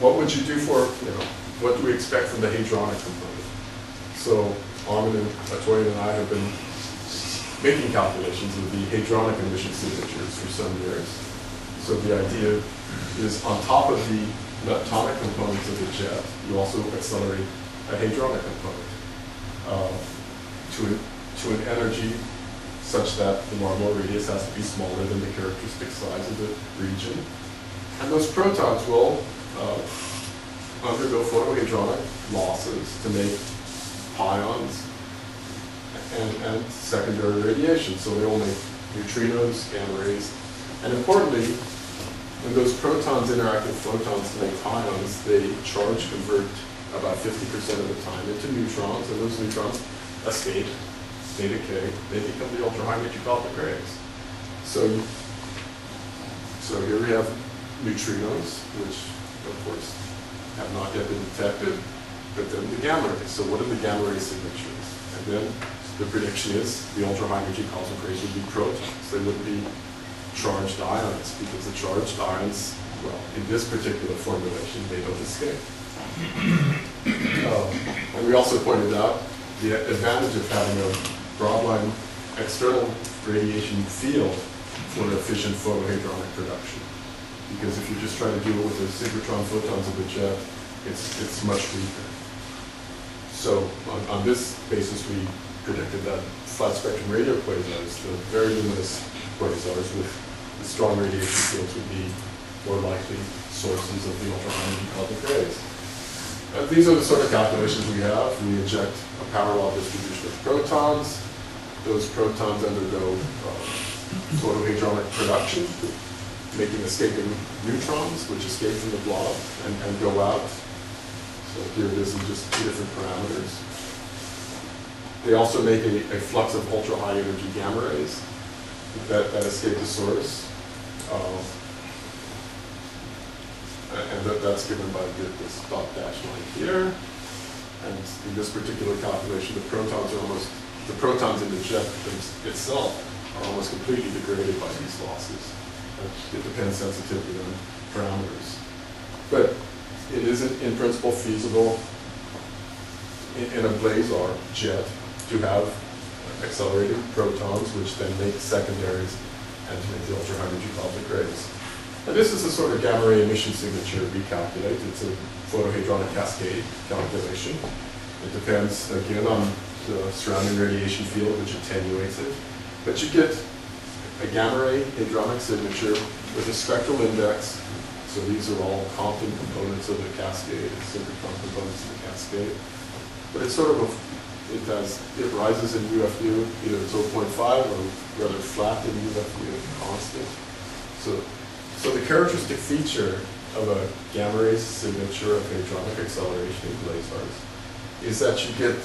what would you do for, you know, what do we expect from the hadronic component? So Armin and Latoya and I have been making calculations of the hadronic emission signatures for some years. So the idea is on top of the leptonic components of the jet, you also accelerate a hadronic component uh, to, to an energy such that the Larmor radius has to be smaller than the characteristic size of the region. And those protons will uh, undergo photohadronic losses to make pions and, and secondary radiation. So they will make neutrinos, gamma rays, and importantly, when those protons interact with photons to make pions, they charge convert about 50% of the time into neutrons, and those neutrons escape, they decay, they become the ultra-high energy cosmic rays. So, so here we have neutrinos, which of course have not yet been detected, but then the gamma rays. So what are the gamma ray signatures? And then the prediction is the ultra-high energy rays would be protons. They wouldn't be charged ions because the charged ions, well, in this particular formulation, they don't escape. Uh, [COUGHS] and we also pointed out the advantage of having a broadline external radiation field for efficient photohadronic production. Because if you're just try to do it with the synchrotron photons of the jet, it's, it's much weaker. so on, on this basis, we predicted that flat spectrum radio quasars, the very luminous quasars with the strong radiation fields would be more likely sources of the ultra high energy cosmic rays. Uh, these are the sort of calculations we have. We inject a power law distribution of protons. Those protons undergo uh, production, making escaping neutrons, which escape from the blob and, and go out. So here it is in just two different parameters. They also make a, a flux of ultra-high energy gamma rays that, that escape the source. Uh, and that, that's given by this dot dash line here. And in this particular calculation, the protons are almost, the protons in the jet itself are almost completely degraded by these losses. It depends sensitivity on parameters. But it isn't in principle feasible in, in a blazar jet to have accelerated protons, which then make secondaries and to make the ultra high energy cosmic. This is a sort of gamma ray emission signature we calculate. It's a photohadronic cascade calculation. It depends, again, on the surrounding radiation field, which attenuates it. But you get a gamma ray hadronic signature with a spectral index. So these are all Compton components of the cascade, synchrotron components of the cascade. But it's sort of a, it has, it rises in νFν, either it's 0.5 or rather flat in νFν, constant. So, so the characteristic feature of a gamma ray signature of hadronic acceleration in blazars is that you get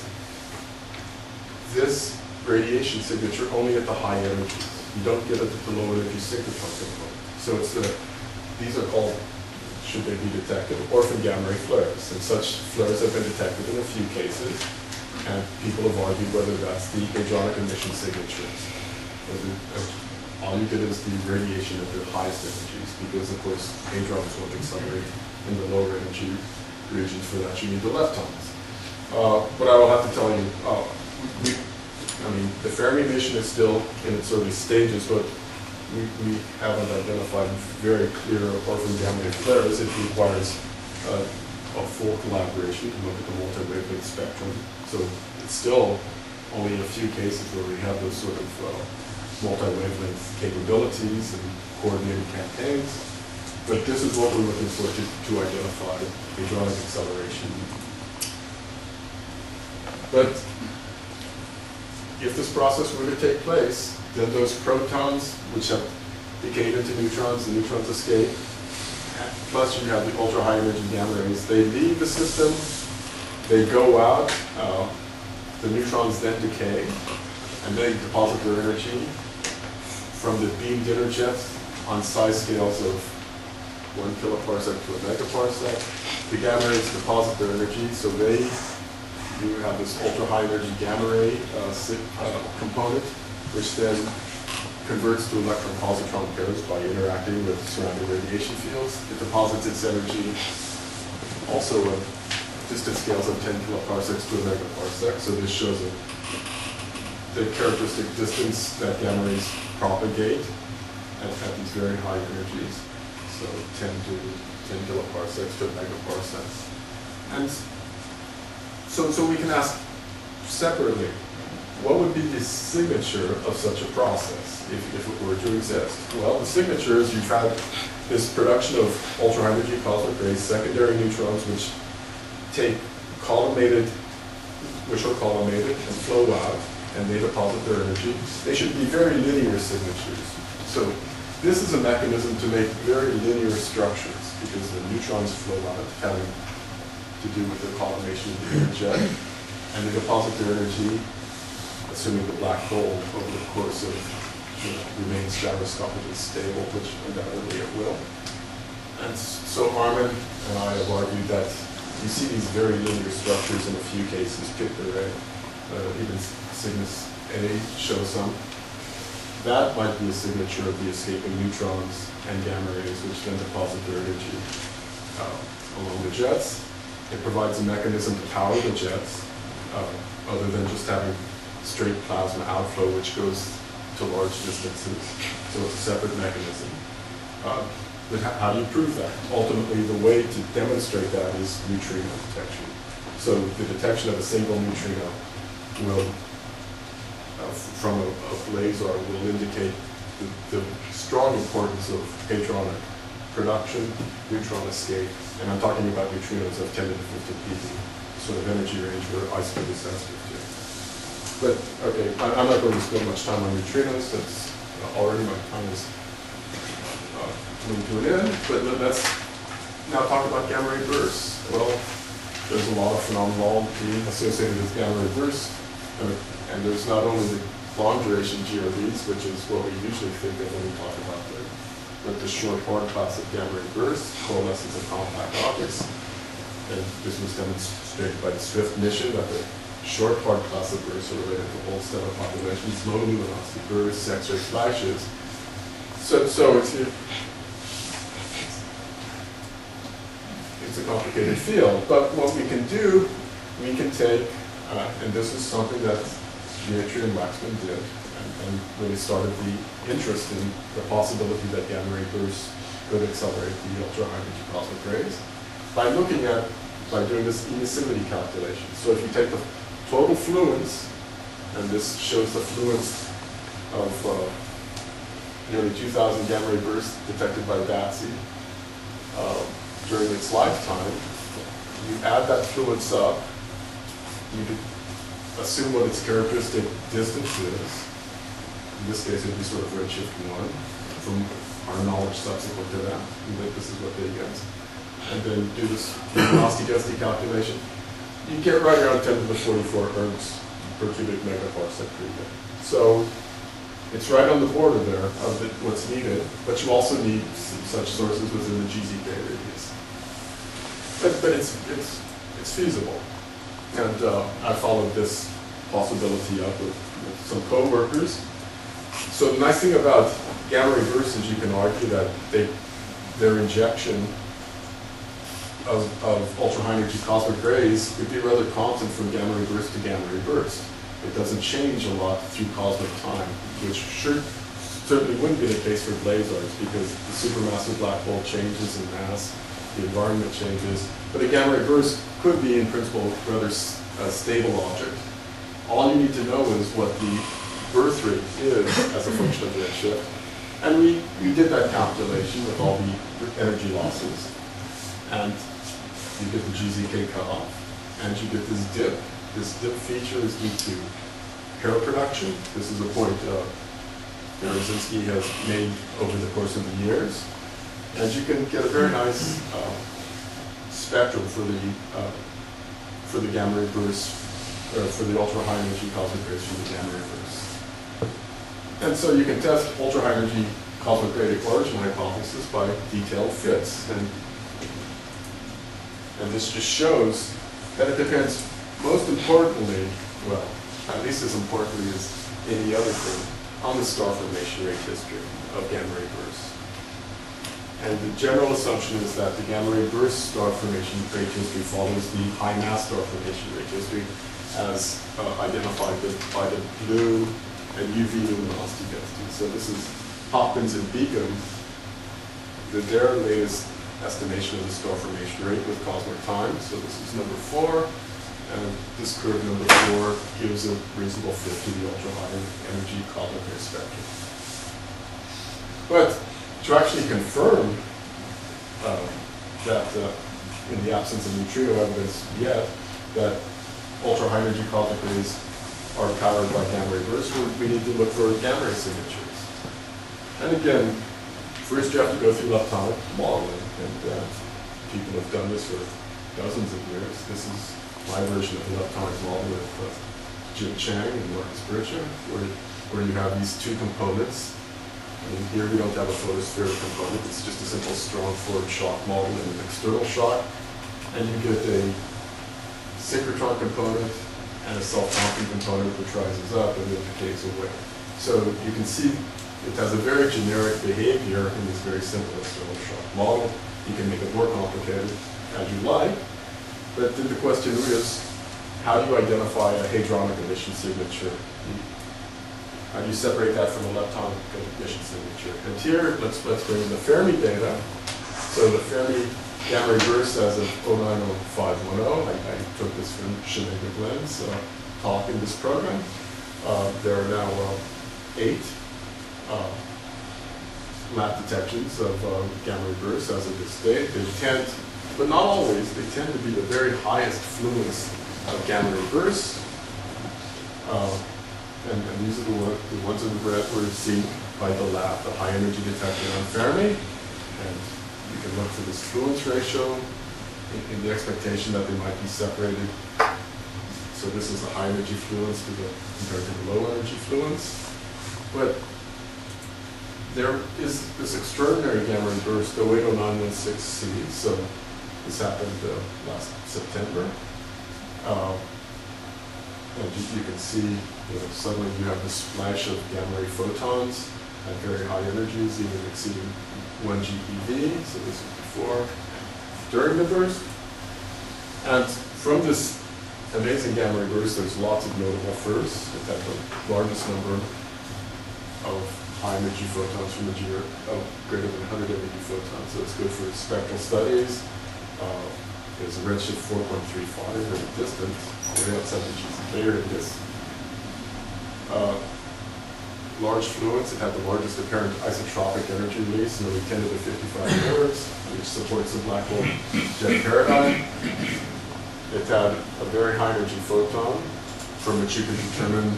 this radiation signature only at the high energies. You don't get it at the low energy component. So it's the, these are called, should they be detected, orphan gamma ray flares. And such flares have been detected in a few cases. And people have argued whether that's the hadronic emission signatures. Uh, all you get is the radiation at the highest energies, because of course hadrons won't accelerate in the lower energy regions. For that, you need the leptons. Uh, but I will have to tell you, uh, we, I mean, the Fermi mission is still in its early stages, but we, we haven't identified very clear orphan gamma flares. It requires uh, a full collaboration to look at the multi-wavelength spectrum. So it's still only in a few cases where we have those sort of uh, multi-wavelength capabilities and coordinated campaigns. But this is what we're looking for to, to identify hadronic acceleration. But if this process were to take place, then those protons, which have decayed into neutrons, the neutrons escape, plus you have the ultra high energy gamma rays, they leave the system, they go out, uh, the neutrons then decay, and they deposit their energy from the beam inner jets on size scales of one kiloparsec to a megaparsec. The gamma rays deposit their energy, so they you have this ultra high energy gamma ray uh, uh, component, which then converts to electron positron pairs by interacting with surrounding radiation fields. It deposits its energy also at distance scales of 10 kiloparsecs to a megaparsec. So this shows a, the characteristic distance that gamma rays propagate at, at these very high energies. So 10 to 10 kiloparsecs to a megaparsec. And so, so we can ask separately, what would be the signature of such a process if, if it were to exist? Well, the signature is you've had this production of ultra high energy cosmic rays, secondary neutrons, which take collimated, which are collimated and flow out, and they deposit their energy. They should be very linear signatures. So this is a mechanism to make very linear structures because the neutrons flow out, of having to do with the collimation of the jet, and they deposit their energy, assuming the black hole over the course of, you know, remains gyroscopically stable, which undoubtedly it will. And so Armen and I have argued that you see these very linear structures in a few cases, A, uh, even Cygnus A shows some. That might be a signature of the escaping neutrons and gamma rays, which then deposit their energy uh, along the jets. It provides a mechanism to power the jets, uh, other than just having straight plasma outflow, which goes to large distances. So it's a separate mechanism. Uh, But how do you prove that? Ultimately, the way to demonstrate that is neutrino detection. So the detection of a single neutrino will, from a a blazar, will indicate the, the strong importance of hadronic production, neutron escape, and I'm talking about neutrinos of 10 to the 15 eV, sort of energy range where IceCube is sensitive to. But, okay, I- I'm not going to spend much time on neutrinos, that's uh, already my time is uh, coming to an end, but let- let's now talk about gamma ray bursts. Well, there's a lot of phenomenology associated with gamma ray bursts, and, there's not only the long duration GRBs, which is what we usually think of when we talk about the, but the short horn class of gamma ray bursts, coalescence of compact objects. And this was demonstrated by the Swift mission that the short part class of bursts are related to whole stellar populations, low luminosity bursts, X-ray flashes. So, so it's, it's a complicated field, but what we can do, we can take, uh, and this is something that Vietri and Waxman did, and, and really started the interest in the possibility that gamma ray bursts could accelerate the ultra high energy cosmic rays by looking at, by doing this emissivity calculation. So if you take the total fluence, and this shows the fluence of uh, nearly 2,000 gamma ray bursts detected by BATSE uh, during its lifetime, you add that fluence up, you assume what its characteristic distance is. In this case, it would be sort of redshift one, from our knowledge subsequent to that, and that this is what they get and then do this luminosity density calculation, you get right around 10 to the 44 ergs per cubic megaparsec per year. So it's right on the border there of the, what's needed, but you also need such sources within the GZK radius. But, but it's, it's, it's feasible. And uh, I followed this possibility up with, with some coworkers. So the nice thing about gamma bursts is you can argue that they, their injection of, of ultra high energy cosmic rays would be rather constant from gamma burst to gamma burst. It doesn't change a lot through cosmic time, which certainly wouldn't be the case for blazars because the supermassive black hole changes in mass, the environment changes, but a gamma ray burst could be in principle rather s- a stable object. All you need to know is what the birth rate is as a function of redshift. And we, we did that calculation with all the energy losses and you get the GZK cutoff, and you get this dip. This dip feature is due to pair production. This is a point uh, Berezinsky has made over the course of the years. And you can get a very nice uh, spectrum for the uh, for the gamma ray or for the ultra high energy cosmic rays from the gamma ray bursts. And so you can test ultra high energy cosmic ray origin hypothesis by detailed fits. And and this just shows that it depends most importantly, well, at least as importantly as any other thing, on the star formation rate history of gamma ray bursts. And the general assumption is that the gamma ray burst star formation rate history follows the high mass star formation rate history as uh, identified by the blue and UV luminosity density. So this is Hopkins and Beacom, the, their latest estimation of the star formation rate with cosmic time. So this is number four, and this curve number four gives a reasonable fit to the ultra high energy cosmic ray spectrum. But to actually confirm um, that, uh, in the absence of neutrino evidence yet, that ultra high energy cosmic rays are powered by gamma ray bursts, we- we need to look for gamma ray signatures. And again, first you have to go through leptonic modeling, and uh, people have done this for dozens of years. This is my version of the leptonic model with uh, Jim Chiang and Markus Böttcher, where, where you have these two components. Here we don't have a photospheric component, it's just a simple strong forward shock model and an external shock. And you get a synchrotron component and a self-Compton component which rises up and then decays away. So you can see it has a very generic behavior in this very simple external shock model. You can make it more complicated as you like, but the question is, how do you identify a hadronic emission signature? How do you separate that from a leptonic emission signature? And here, let's, let's bring in the Fermi data. So the Fermi gamma bursts as of 090510. I, I took this from Sinead Glenn's uh, talk in this program. Uh, there are now uh, eight uh, LAT detections of uh, gamma bursts as of this date. They tend, but not always, they tend to be the very highest fluence of gamma bursts. Uh, and, and these are the, the ones in red were seen by the LAT, the high energy detector on Fermi. And you can look for this fluence ratio in, in the expectation that they might be separated. So this is the high energy fluence to the, compared to the low energy fluence. But there is this extraordinary gamma burst, 080916C. So this happened uh, last September. Uh, and you, you can see, you know, suddenly you have this splash of gamma ray photons at very high energies, even exceeding 1 GeV. So this was before, during the burst. And from this amazing gamma ray burst, there's lots of notable firsts. It had the largest number of high energy photons from the GR of greater than 100 MeV photons. So it's good for spectral studies. Uh, there's a redshift 4.35 very distant, way outside the GC very this. Uh, large fluence, it had the largest apparent isotropic energy release, nearly 10 to the 55 millirds, which supports the black hole jet paradigm. It had a very high energy photon, from which you can determine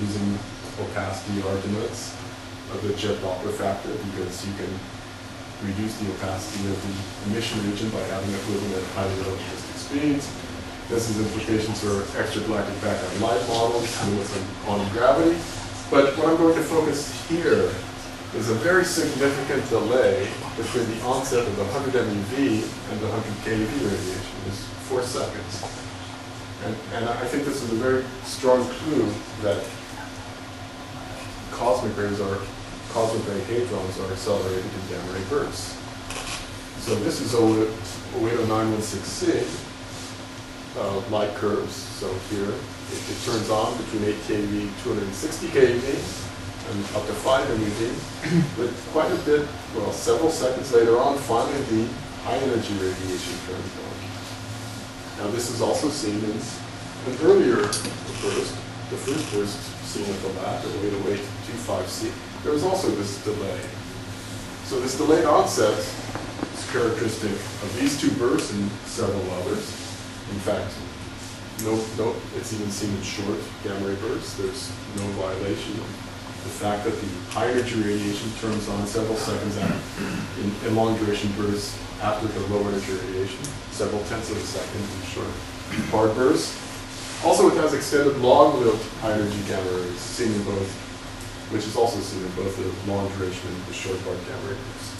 using opacity arguments of the jet Doppler factor, because you can reduce the opacity of the emission region by having it moving at relativistic speeds. This has implications for extra extragalactic background light models, with some quantum gravity. But what I'm going to focus here is a very significant delay between the onset of the 100 MeV and the 100 keV radiation. is four seconds. And, and I think this is a very strong clue that cosmic rays are cosmic ray hadrons are accelerated in gamma ray bursts. So this is 080916C, uh, light curves. So here it, it, turns on between 8 keV, 260 keV, and up to 5 MeV. but [CLEARS THROAT] quite a bit, well, several seconds later on, finally the high energy radiation turns on. Now this is also seen in an earlier burst, the first burst seen at the LAT at 80825C there was also this delay. So this delayed onset is characteristic of these two bursts and several others. In fact, no, no, it's even seen in short gamma ray bursts. There's no violation the fact that the high energy radiation turns on several seconds after, in, in long duration bursts after the low energy radiation, several tenths of a second in short hard bursts. Also, it has extended long-lived high energy gamma rays seen in both which is also seen in both the long duration and the short barred gamma rays.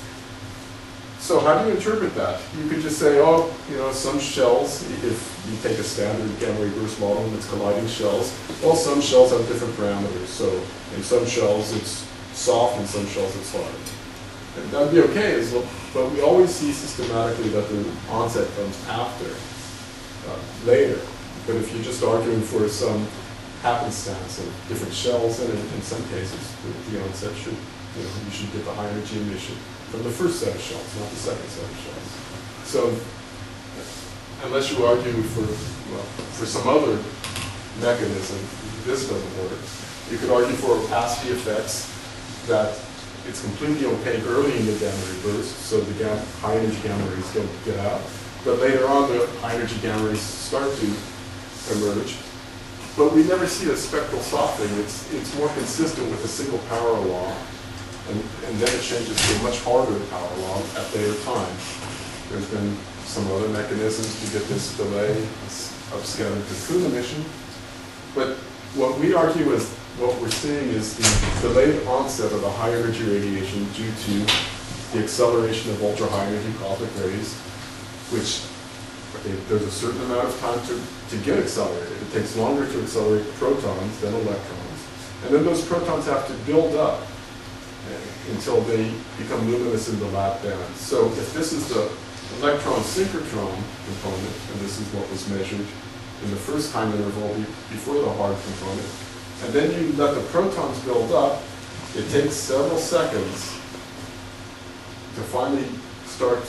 So how do you interpret that? You could just say, oh, you know, some shells, if you take a standard gamma burst model and it's colliding shells, well, some shells have different parameters. So in some shells it's soft, in some shells it's hard. And that'd be okay, well, but we always see systematically that the onset comes after, uh, later. But if you're just arguing for some happenstance of different shells, and in, in some cases, the, the onset should, you know, you should get the high energy emission from the first set of shells, not the second set of shells. So, unless you argue for, well, for some other mechanism, this doesn't work. You could argue for opacity effects that it's completely opaque early in the gamma ray burst, so the gamma, high energy gamma rays don't get out. But later on, the high energy gamma rays start to emerge, but we never see a spectral softening. It's, it's more consistent with a single power law, and, and then it changes to a much harder power law at later time. There's been some other mechanisms to get this delay of scattered cocoon emission. But what we argue is what we're seeing is the delayed onset of the high energy radiation due to the acceleration of ultra high energy cosmic rays, which there's a certain amount of time to, to get accelerated. It takes longer to accelerate protons than electrons. And then those protons have to build up until they become luminous in the LAT band. So if this is the electron synchrotron component, and this is what was measured in the first time interval before the hard component, and then you let the protons build up, it takes several seconds to finally start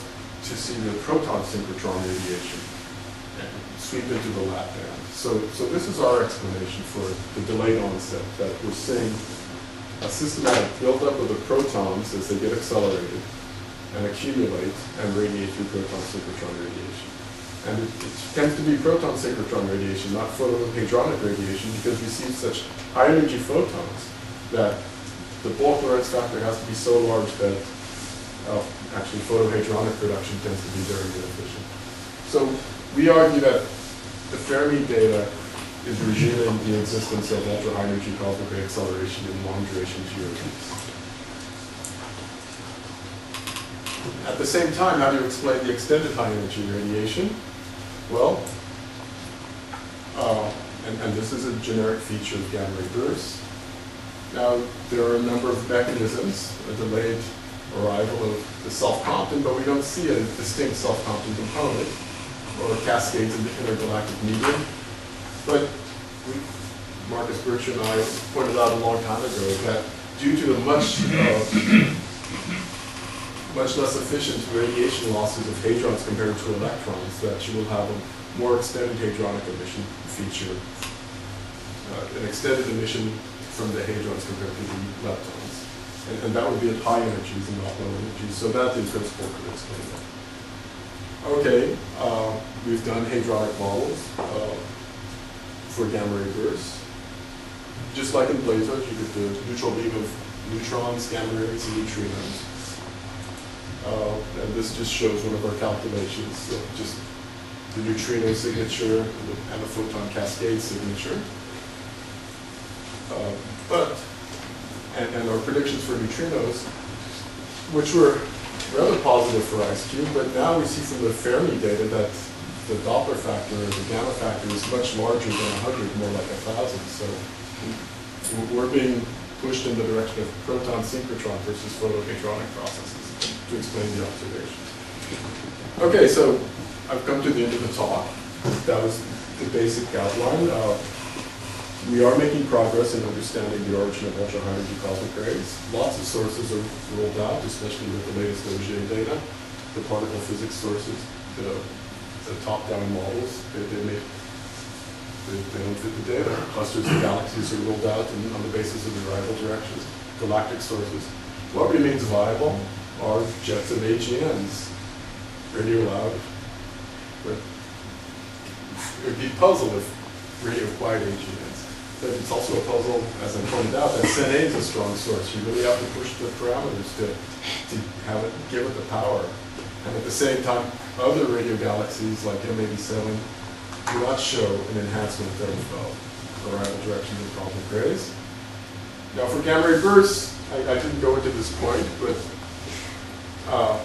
to see the proton synchrotron radiation sweep into the LAT band. So, so this is our explanation for the delayed onset, that we're seeing a systematic buildup of the protons as they get accelerated and accumulate and radiate through proton synchrotron radiation. And it, it tends to be proton synchrotron radiation, not photohadronic radiation, because we see such high energy photons that the bulk Lorentz factor has to be so large that uh, actually photohadronic production tends to be very inefficient. So we argue that the Fermi data is revealing the existence of ultra high energy cosmic acceleration in long duration GRBs. At the same time, how do you explain the extended high energy radiation? Well, uh, and, and this is a generic feature of gamma ray bursts. Now, there are a number of mechanisms, a delayed arrival of the self-Compton, but we don't see a distinct self-Compton component or cascades in the intergalactic medium. But we, Markus Böttcher and I pointed out a long time ago that due to the much uh, much less efficient radiation losses of hadrons compared to electrons, that you will have a more extended hadronic emission feature, uh, an extended emission from the hadrons compared to the leptons. And, and that would be at high energies and not low energies. So that in principle could explain that. Okay, uh, we've done hadronic models uh, for gamma ray bursts. Just like in blazars, you get the neutral beam of neutrons, gamma rays, and neutrinos. Uh, and this just shows one of our calculations, just the neutrino signature and the, and the photon cascade signature. Uh, but, and, and our predictions for neutrinos, which were rather positive for IceCube, but now we see from the Fermi data that the Doppler factor or the gamma factor is much larger than 100, more like 1,000. So we're being pushed in the direction of proton synchrotron versus photohadronic processes to explain the observations. Okay, so I've come to the end of the talk. That was the basic outline. Uh, we are making progress in understanding the origin of ultra-high energy cosmic rays. Lots of sources are rolled out, especially with the latest Auger data. The particle physics sources, the, the top-down models, they, they, make, they, they don't fit the data. Clusters of galaxies are ruled out and on the basis of the arrival directions. Galactic sources. What remains viable are jets and AGNs. Radio loud. But it would be a puzzle if radio quiet AGNs. But it's also a puzzle, as I pointed out, that Cen A is a strong source. You really have to push the parameters to, to have it, give it the power. And at the same time, other radio galaxies like M87 do not show an enhancement of uh, arrival direction of cosmic rays. Now for gamma ray bursts, I, I didn't go into this point, but uh,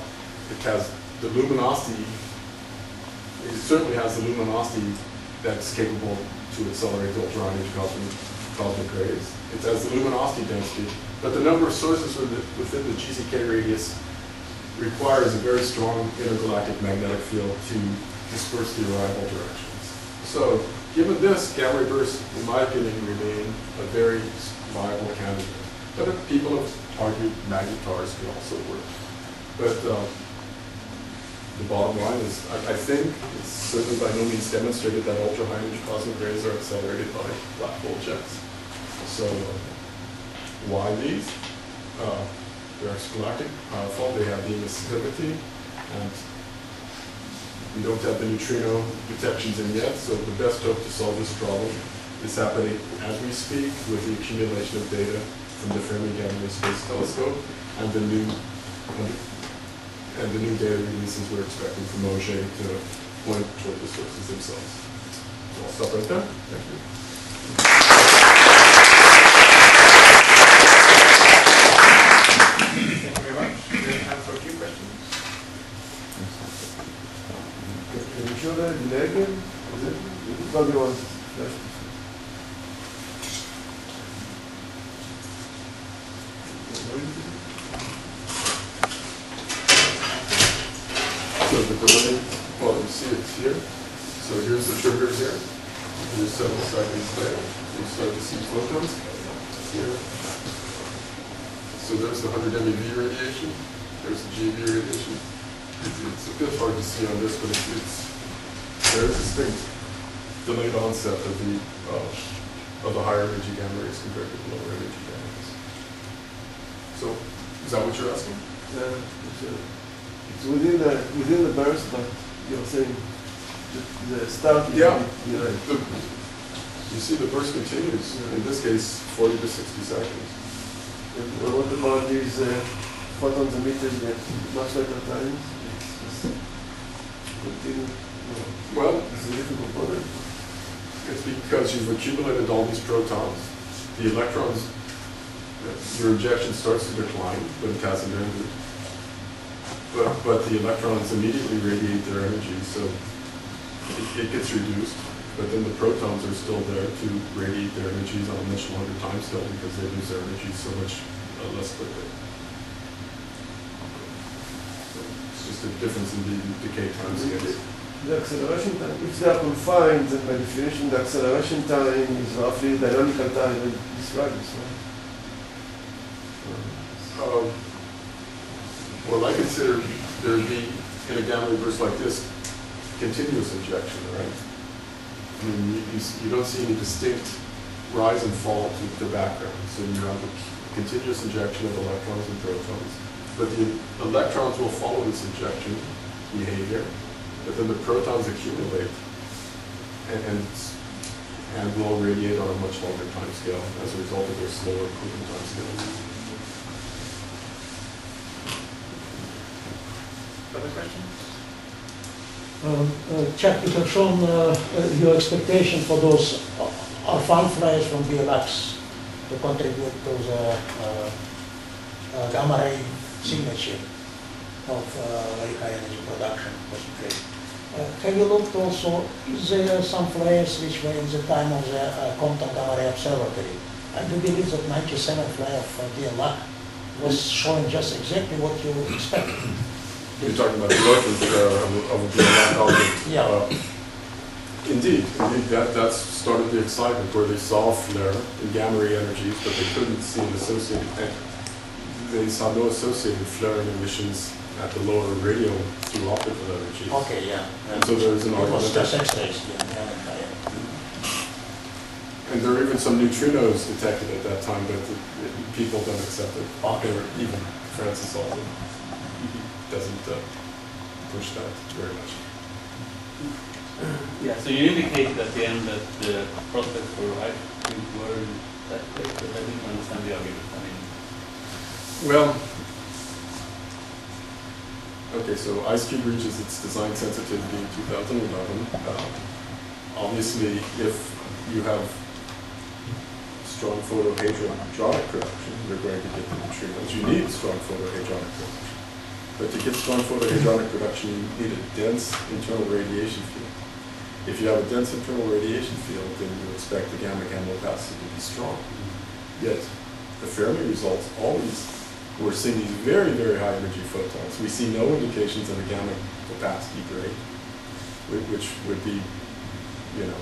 it has the luminosity, it certainly has the luminosity that's capable to accelerate the ultra high energy cosmic, cosmic rays. It has the luminosity density, but the number of sources within the GZK radius requires a very strong intergalactic magnetic field to disperse the arrival directions. So given this, gamma bursts, in my opinion, remain a very viable candidate. But people have argued magnetars can also work. But uh, the bottom line is, I, I, think it's certainly by no means demonstrated that ultra high energy cosmic rays are accelerated by black hole jets. So uh, why these? Uh, they're galactic powerful, uh, they have the emissivity, and we don't have the neutrino detections in yet, so the best hope to solve this problem is happening as we speak with the accumulation of data from the Fermi Gamma Space Telescope and the new and the new data releases we're expecting from Auger to point toward the sources themselves. So I'll stop right there. Thank you. Thank you very much. We have time for a few questions. Delay again? Is it, was flashed. So the delay, well, you see it's here. So here's the trigger here. Here's several seconds later. You start to see photons here. So there's the 100 MeV radiation. There's the GeV radiation. It's it's a bit hard to see on this, but it's, it's, there is distinct delayed onset of the, uh, of the higher energy gamma rays compared to the lower energy gamma rays. So, is that what you're asking? Uh, it's, uh, it's within the, within the burst, but you're saying the, the start is. Yeah. Right. The- You see the burst continues, in this case, forty to sixty seconds. And what about these uh, photons emitted at much later times? It's just continue, Well, it's a difficult problem. It's because you've accumulated all these protons. The electrons, uh, your injection starts to decline, but it hasn't ended. But, but the electrons immediately radiate their energy, so it, it gets reduced. But then the protons are still there to radiate their energies on a much longer time scale because they lose their energy so much uh, less quickly. So It's just a difference in the decay time scales. The acceleration time, if they are confined, then by definition, the acceleration time is roughly the dynamical time that describes this, right? Um, Well, I consider there to be, in a gamma burst like this, continuous injection, right? I mean, you, you you don't see any distinct rise and fall to the background, so you have a continuous injection of electrons and protons. But the electrons will follow this injection behavior, but then the protons accumulate and, and, and will radiate on a much longer time scale as a result of their slower cooling time scales. Other questions? Um, uh, Chuck, you have shown uh, uh, your expectation for those uh, orphan flares from BL Lacs to contribute to the uh, uh, gamma ray signature of uh, very high energy production concentrate. Uh, Have you looked also, is there some flares which were in the time of the uh, Compton Gamma Ray Observatory? I do believe that 97 flare of uh, DLR was showing just exactly what you expected. You're talking about the Rochers uh, of of the Black Album. Yeah. Uh, Indeed, indeed, that, that started the excitement where they saw flare in gamma ray energies, but they couldn't see an associated, and they saw no associated flaring emissions at the lower radio through optical energies. Okay, yeah. And so there's an It was argument just that, X-rays, yeah, yeah, yeah. and there were even some neutrinos detected at that time, but the- the people don't accept it. Okay. Or Even Francis also doesn't uh, push that very much. Yeah, so you indicated at the end that the prospects for ice cream were that great, but I didn't understand the argument. I mean, Well, okay, so IceCube reaches its design sensitivity in 2011. Um, Obviously, if you have strong photohadronic production, you're going to get the neutrinos. You need strong photohadronic production. But to get strong photohadronic production, you need a dense internal radiation field. If you have a dense internal radiation field, then you expect the gamma-gamma opacity to be strong. Yet, the Fermi results always, we're seeing these very, very high energy photons. We see no indications of a gamma opacity grade, which would be, you know,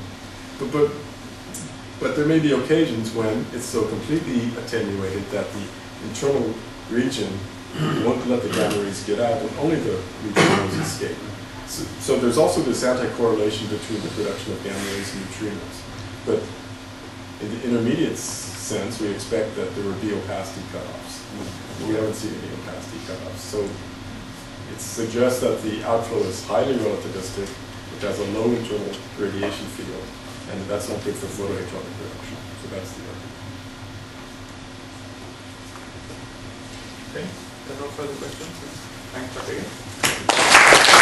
but, but, but there may be occasions when it's so completely attenuated that the internal region won't let the gamma rays get out and only the neutrinos escape. So, so there's also this anti-correlation between the production of gamma rays and neutrinos. But in the intermediate sense, we expect that there would be opacity cutoffs. We haven't seen any opacity cutoffs. So it suggests that the outflow is highly relativistic, which has a low internal radiation field, and that's not good for photohadronic production. So that's the argument. Okay, there are no further questions? Thanks, Dr. Higgins.